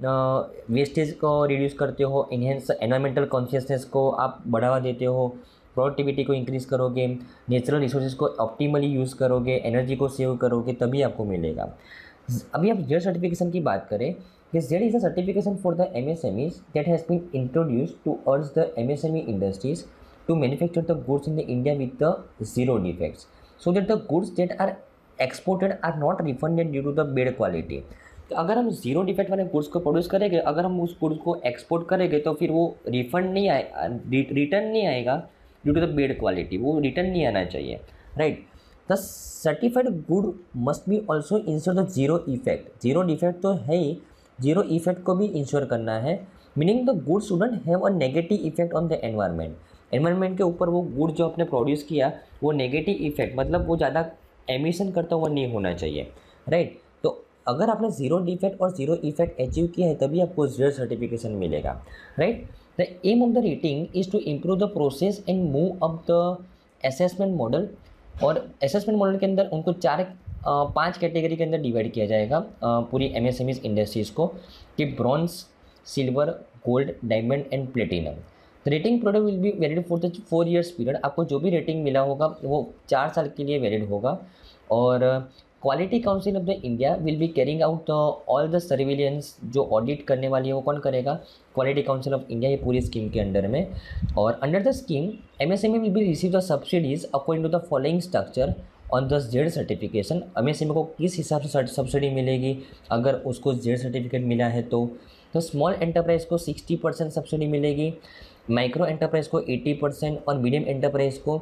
वेस्टेज को रिड्यूस करते हो इन्हेंस एनवायरमेंटल कॉन्शियसनेस को आप बढ़ावा देते हो प्रोडक्टिविटी को इंक्रीज़ करोगे नेचुरल रिसोर्सेज को ऑप्टिमली यूज़ करोगे एनर्जी को सेव करोगे, तभी आपको मिलेगा। अभी आप जेड सर्टिफिकेशन की बात करें कि Z is a certification for the M S M E that has been introduce to urge the M S M E industries to manufacture the goods in the India with the zero defects so that the goods that are exported are not refunded due to the bad quality तो अगर हम zero defect वाले goods को produce करेंगे, अगर हम उस goods को एक्सपोर्ट करेंगे तो फिर वो रिफंड नहीं आए रिटर्न नहीं आएगा due to the bad quality वो रिटर्न नहीं आना चाहिए right right? The certified good must be also ensure the zero effect zero defect तो है ही. ज़ीरो इफ़ेक्ट को भी इंश्योर करना है. Meaning the good student have a negative effect on the environment environment के ऊपर वो गुड जो आपने प्रोड्यूस किया, वो नेगेटिव इफ़ेक्ट मतलब वो ज़्यादा एमिशन करता हुआ नहीं होना चाहिए. Right right? तो अगर आपने ज़ीरो डिफेक्ट और ज़ीरो इफ़ेक्ट अचीव किया है, तभी आपको ज़ीरो सर्टिफिकेशन मिलेगा. Right the aim of the rating is to improve the process and move up the assessment model और असेसमेंट मॉडल के अंदर उनको चार पाँच कैटेगरी के अंदर डिवाइड किया जाएगा पूरी एम एस इंडस्ट्रीज़ को, कि bronze silver gold diamond and platinum rating product will be valid for the four years period आपको जो भी रेटिंग मिला होगा, वो चार साल के लिए वैलिड होगा। और quality council of the India will be carrying out all the surveillance जो ऑडिट करने वाली है, वो कौन करेगा? क्वालिटी काउंसिल ऑफ़ इंडिया ये पूरी स्कीम के अंडर में। और under the scheme M S M E will be receive the subsidies according to the following structure on the Z certification M S M E को किस हिसाब से subsidy मिलेगी? अगर उसको जेड सर्टिफिकेट मिला है तो। तो स्मॉल एंटरप्राइज को सिक्सटी परसेंट सब्सिडी मिलेगी। माइक्रो एंटरप्राइज को एट्टी परसेंट और मीडियम एंटरप्राइज को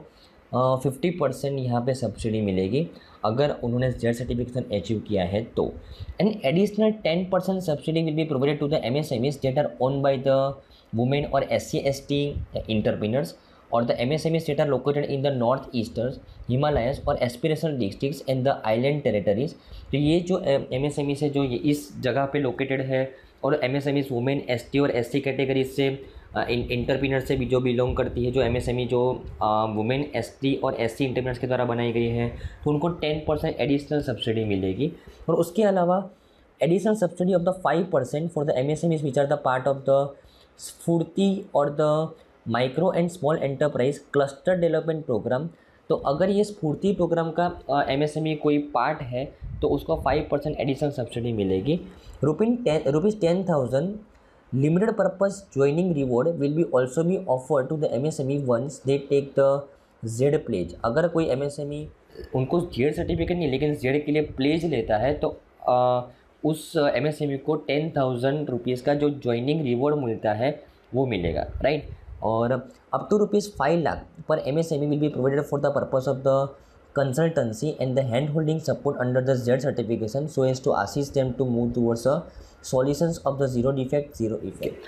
फिफ्टी परसेंट यहाँ पर सब्सिडी मिलेगी। अगर उन्होंने जेड सर्टिफिकेशन अचीव किया है तो। And additional ten percent subsidy will be provided to the M S M S that are own by the women और S C S T entrepreneurs और the M S M S that are located in the north eastern Himalayas और aspirational district and the island territories तो ये जो M S M S है, जो ये इस जगह पे लोकेटेड है और M S M S women S T और एस सी कैटेगरीज से इंटरप्रीनर से भी जो बिलोंग करती है, जो एम एस एम ई जो वुमेन एस टी और एस सी इंटरप्रीनर्स के द्वारा बनाई गई है तो उनको टेन परसेंट एडिशनल सब्सिडी मिलेगी। और उसके अलावा additional subsidy of the five percent for the M S M Es which are the part of the SFURTI और the micro and small enterprise cluster development programme तो अगर ये स्फूर्ति programme का एम एस एम ई कोई part है तो उसको फाइव परसेंट एडिशनल सब्सिडी मिलेगी। Rupees ten rupees ten thousand reward will be also be offer to the M S M E once they take the Z pledge अगर कोई M S M ई उनको Z certificate नहीं लेकिन Z के लिए pledge लेता है तो आ, उस ई को टेन थाउज़ेंड रुपीज़ का जो ज्वाइनिंग रिवॉर्ड मिलता है वो मिलेगा राइट और up to rupees five lakh per M S M E will be provided for the purpose of the consultancy and the hand holding support under the Z certification so as to assist them to move towards a solutions of the zero defect, zero effect.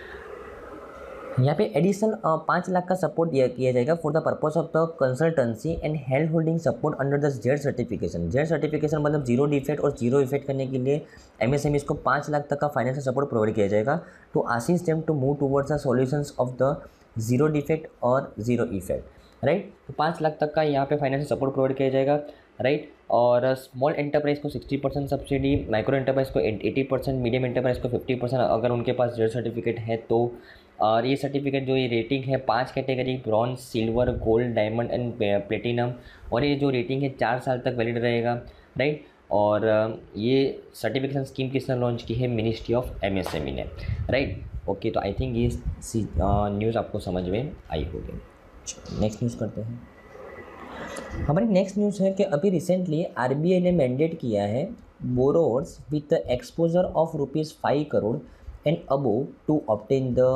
यहाँ पे additional पाँच लाख का support दिया, किया जाएगा for the purpose of the consultancy and health holding support under the Z certification Z certification मतलब zero defect और zero effect करने के लिए एम एस एम इसको पाँच लाख तक का फाइनेंशियल सपोर्ट प्रोवाइड किया जाएगा to assist them to move towards the solutions of the zero defect और ज़ीरो इफ़ेक्ट राइट? तो पाँच लाख तक का यहाँ पे फाइनेंशियल सपोर्ट प्रोवाइड किया जाएगा, राइट? और स्मॉल एंटरप्राइज को sixty percent subsidy micro enterprise को एटी परसेंट मीडियम एंटरप्राइज को फिफ्टी परसेंट अगर उनके पास जेड सर्टिफिकेट है तो। और ये सर्टिफिकेट जो ये रेटिंग है, पाँच category bronze silver gold diamond and platinum और ये जो रेटिंग है, चार साल तक वैलिड रहेगा, राइट? और ये सर्टिफिकेशन स्कीम किसने लॉन्च की है? Ministry of M S M E ने, राइट? ओके तो आई थिंक ये न्यूज़ आपको समझ में आई होगी। नेक्स्ट न्यूज़ करते हैं। हमारी नेक्स्ट न्यूज़ है कि अभी रिसेंटली आरबीआई ने मैंडेट किया है borrowers with the exposure of rupees five crore and above to obtain the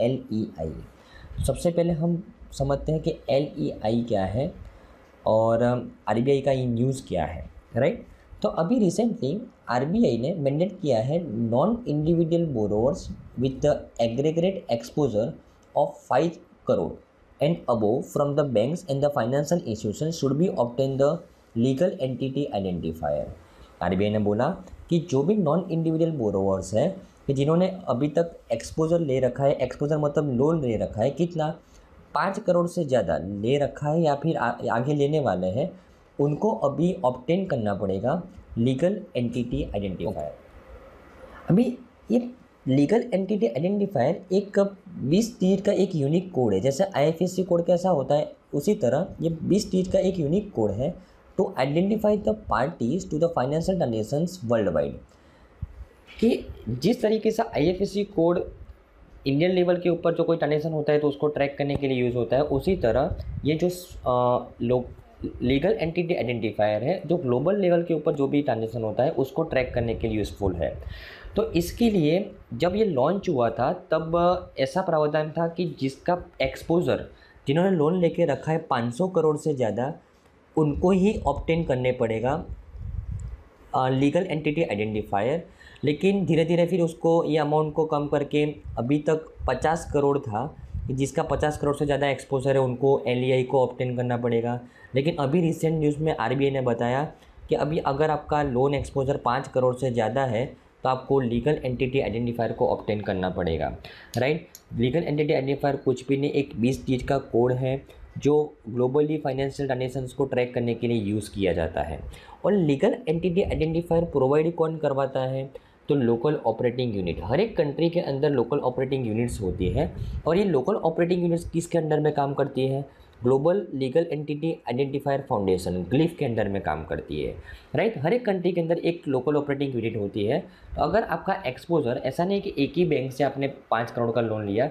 L E I सबसे पहले हम समझते हैं कि एल ई आई क्या है और आर बी आई का ये न्यूज़ क्या है राइट तो अभी रिसेंटली आर बी आई ने मैंडेट किया है non individual borrowers with the aggregate exposure of five crore and above from the banks and the financial institution should be obtain the legal entity identifier R B I ने बोला कि जो भी non individual borrowers हैं कि जिन्होंने अभी तक एक्सपोजर ले रखा है एक्सपोजर मतलब लोन ले रखा है कितना? पाँच करोड़ से ज़्यादा ले रखा है या फिर आ, आगे लेने वाले हैं उनको अभी ऑप्टेन करना पड़ेगा लीगल एंटिटी आइडेंटिफायर अभी ये लीगल एंटिटी आइडेंटिफायर एक बीस तीर का एक यूनिक कोड है। जैसे आई कोड कैसा होता है, उसी तरह ये बीस तीर का एक यूनिक कोड है। To identify the parties to the financial transaction worldwide कि जिस तरीके से आई कोड इंडियन लेवल के ऊपर जो कोई ट्रांजेक्शन होता है तो उसको ट्रैक करने के लिए यूज़ होता है। उसी तरह ये जो लोग, लीगल एंटिटी आइडेंटिफायर है, जो ग्लोबल लेवल के ऊपर जो भी ट्रांजेक्शन होता है, उसको ट्रैक करने के लिए यूज़फुल है। तो इसके लिए जब ये लॉन्च हुआ था, तब ऐसा प्रावधान था कि जिसका एक्सपोज़र जिन्होंने लोन लेके रखा है 500 करोड़ से ज़्यादा, उनको ही ऑप्टेन करने पड़ेगा लीगल एंटिटी आइडेंटिफायर लेकिन धीरे धीरे फिर उसको, ये अमाउंट को कम करके, अभी तक 50 करोड़ था, जिसका 50 करोड़ से ज़्यादा एक्सपोजर है, उनको एलईआई को ऑप्टेन करना पड़ेगा। लेकिन अभी रिसेंट न्यूज़ में आरबीआई ने बताया कि अभी अगर आपका लोन एक्सपोजर पाँच करोड़ से ज़्यादा है तो आपको लीगल एंटिटी आइडेंटिफायर को ऑप्टेन करना पड़ेगा राइट लीगल एंटिटी आइडेंटिफायर कुछ भी नहीं, एक बीस चीज़ का कोड है जो ग्लोबली फाइनेंशियल ट्रांजेक्शन्स को ट्रैक करने के लिए यूज़ किया जाता है। और लीगल एंटिटी आइडेंटिफायर प्रोवाइड कौन करवाता है? तो लोकल ऑपरेटिंग यूनिट हर एक कंट्री के अंदर लोकल ऑपरेटिंग यूनिट्स होती है और ये लोकल ऑपरेटिंग यूनिट्स किसके अंडर में काम करती है? Global legal entity identifier foundation, GLEIF के अंडर में काम करती है राइट हर एक कंट्री के अंदर एक लोकल ऑपरेटिंग यूनिट होती है। तो अगर आपका एक्सपोजर ऐसा नहीं कि एक ही बैंक से आपने पाँच करोड़ का लोन लिया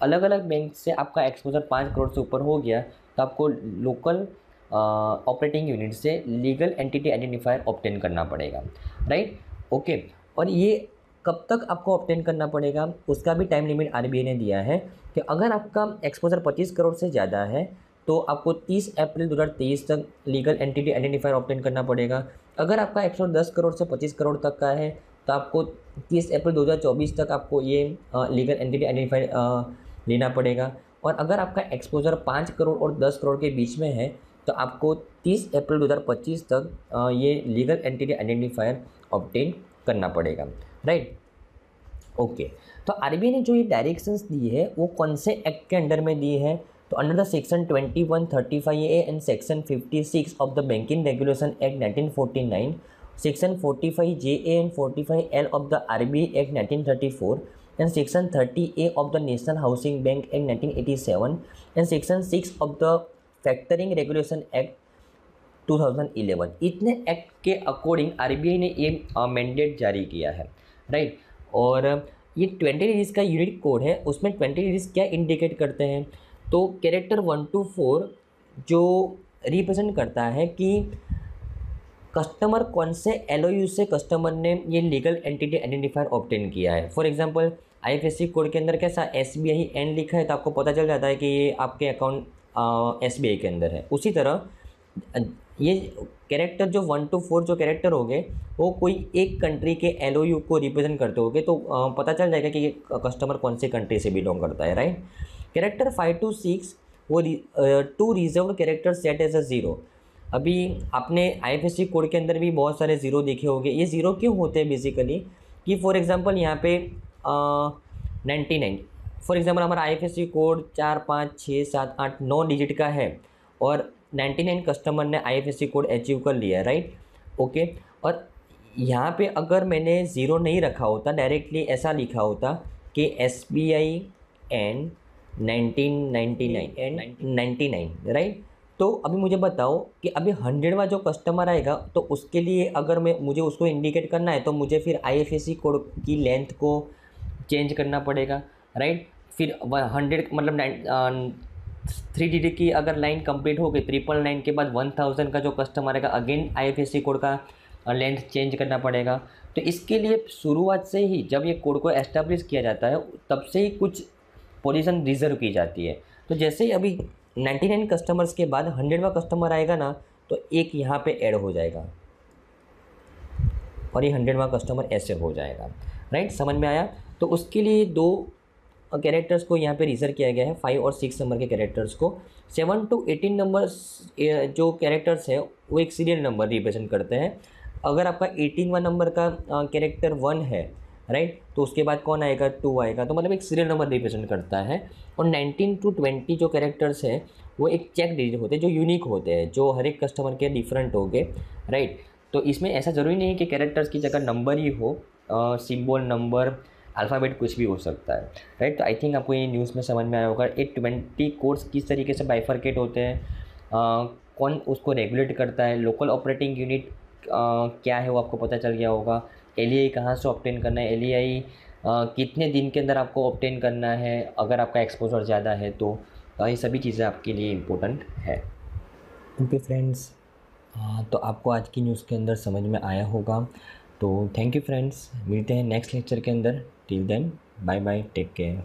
अलग अलग बैंक से आपका एक्सपोजर पाँच करोड़ से ऊपर हो गया तो आपको लोकल ऑपरेटिंग यूनिट से लीगल एंटिटी आइडेंटिफायर ऑप्टेन करना पड़ेगा राइट ओके और ये कब तक आपको ऑप्टेन करना पड़ेगा, उसका भी टाइम लिमिट आरबीआई ने दिया है कि अगर आपका एक्सपोजर 25 करोड़ से ज़्यादा है तो आपको 30 अप्रैल 2023 तक लीगल एंटिटी आइडेंटिफायर ऑप्टेन करना पड़ेगा। अगर आपका एक्सपोजर 10 करोड़ से 25 करोड़ तक का है तो आपको 30 अप्रैल 2024 तक आपको ये लीगल एंटिटी आइडेंटिफायर लेना पड़ेगा। और अगर आपका एक्सपोजर पाँच करोड़ और दस करोड़ के बीच में है तो आपको 30 अप्रैल 2025 तक ये लीगल एंटिटी आइडेंटिफायर ऑप्टेन करना पड़ेगा। राइट? ओके। तो आरबीआई ने जो ये डायरेक्शंस दी है, वो कौन से एक्ट के अंडर में दी है? तो under the section 2135 A and section 56 of the banking regulation act 1949 section 45 J A and 45 L of the R B act nineteen thirty four and section thirty 1934 and section 30A of the National Housing Bank Act 1987 and section 6 of the Factoring Regulation Act 2011 इतने act के according RBI ने ये mandate जारी किया है। Right? और ये twenty degrees का यूनिट कोड है, उसमें ट्वेंटी डिग्रीज क्या इंडिकेट करते हैं? तो कैरेक्टर वन टू फोर जो रिप्रेजेंट करता है कि कस्टमर कौन से एलओयू से कस्टमर ने ये लीगल एंटिटी आइडेंटिफायर ऑप्टेन किया है। फॉर एग्जांपल आई कोड के अंदर कैसा एस बी आई एन लिखा है तो आपको पता चल जाता है कि ये आपके अकाउंट एस बी आई के अंदर है। उसी तरह ये कैरेक्टर जो वन टू फोर जो कैरेक्टर हो गए वो कोई एक कंट्री के एल को रिप्रेजेंट करते होंगे तो पता चल जाएगा कि ये कस्टमर कौन से कंट्री से बिलोंग करता है right character five to six वो two reserve character set as a zero अभी आपने आई कोड के अंदर भी बहुत सारे ज़ीरो देखे होंगे। ये ज़ीरो क्यों होते हैं बेसिकली कि फॉर एग्ज़ाम्पल यहाँ पे नाइन्टी नाइन फॉर एग्ज़ाम्पल हमारा आईएफएससी कोड चार, पाँच, छः, सात, आठ, नौ डिजिट का है, और नाइन्टी नाइन कस्टमर ने आई कोड अचीव कर लिया है राइट ओके और यहाँ पे अगर मैंने ज़ीरो नहीं रखा होता डायरेक्टली ऐसा लिखा होता कि S B I N nineteen ninety nine N ninety nine right तो अभी मुझे बताओ कि अभी हंड्रेडवा जो कस्टमर आएगा तो उसके लिए अगर मैं मुझे उसको इंडिकेट करना है तो मुझे फिर आई कोड की लेंथ को चेंज करना पड़ेगा राइट फिर हंड्रेड मतलब थ्री डी की अगर लाइन कंप्लीट हो गई ट्रिपल नाइन के बाद वन थाउज़ेंड का जो कस्टमर आएगा अगेन आई कोड का लेंथ चेंज करना पड़ेगा। तो इसके लिए शुरुआत से ही जब ये कोड को एस्टेब्लिश किया जाता है, तब से ही कुछ पोजीशन रिज़र्व की जाती है। तो जैसे ही अभी नाइन्टी नाइन कस्टमर्स के बाद हंड्रेडवा कस्टमर आएगा ना तो एक यहाँ पे ऐड हो जाएगा। और ये हंड्रेडवा कस्टमर ऐसे हो जाएगा। राइट समझ में आया? तो उसके लिए दो कैरेक्टर्स को यहाँ पे रिज़र्व किया गया है फाइव और सिक्स नंबर के कैरेक्टर्स को। सेवन टू एटीन नंबर जो कैरेक्टर्स है, वो एक सीरियल नंबर रिप्रेजेंट करते हैं। अगर आपका एटीनवा नंबर का कैरेक्टर वन है राइट तो उसके बाद कौन आएगा? टू आएगा। तो मतलब एक सीरियल नंबर रिप्रेजेंट करता है। और नाइनटीन टू ट्वेंटी जो कैरेक्टर्स हैं, वो एक चेक डिजिट होते हैं, जो यूनिक होते हैं, जो हर एक कस्टमर के डिफरेंट हो गए राइट तो इसमें ऐसा ज़रूरी नहीं है कि कैरेक्टर्स की जगह नंबर ही हो सिम्बोल नंबर अल्फ़ाबेट कुछ भी हो सकता है राइट तो आई थिंक आपको ये न्यूज़ में समझ में आया होगा ए ट्वेंटी कोर्स किस तरीके से बाइफर्केट होते हैं कौन उसको रेगुलेट करता है लोकल ऑपरेटिंग यूनिट क्या है वो आपको पता चल गया होगा एल ई आई कहाँ से ऑप्टेन करना है एल ई आई कितने दिन के अंदर आपको ऑप्टेन करना है, अगर आपका एक्सपोजर ज़्यादा है तो ये सभी चीज़ें आपके लिए इम्पोर्टेंट है। ओके फ्रेंड्स तो आपको आज की न्यूज़ के अंदर समझ में आया होगा तो थैंक यू फ्रेंड्स मिलते हैं नेक्स्ट लेक्चर के अंदर। Till then bye bye take care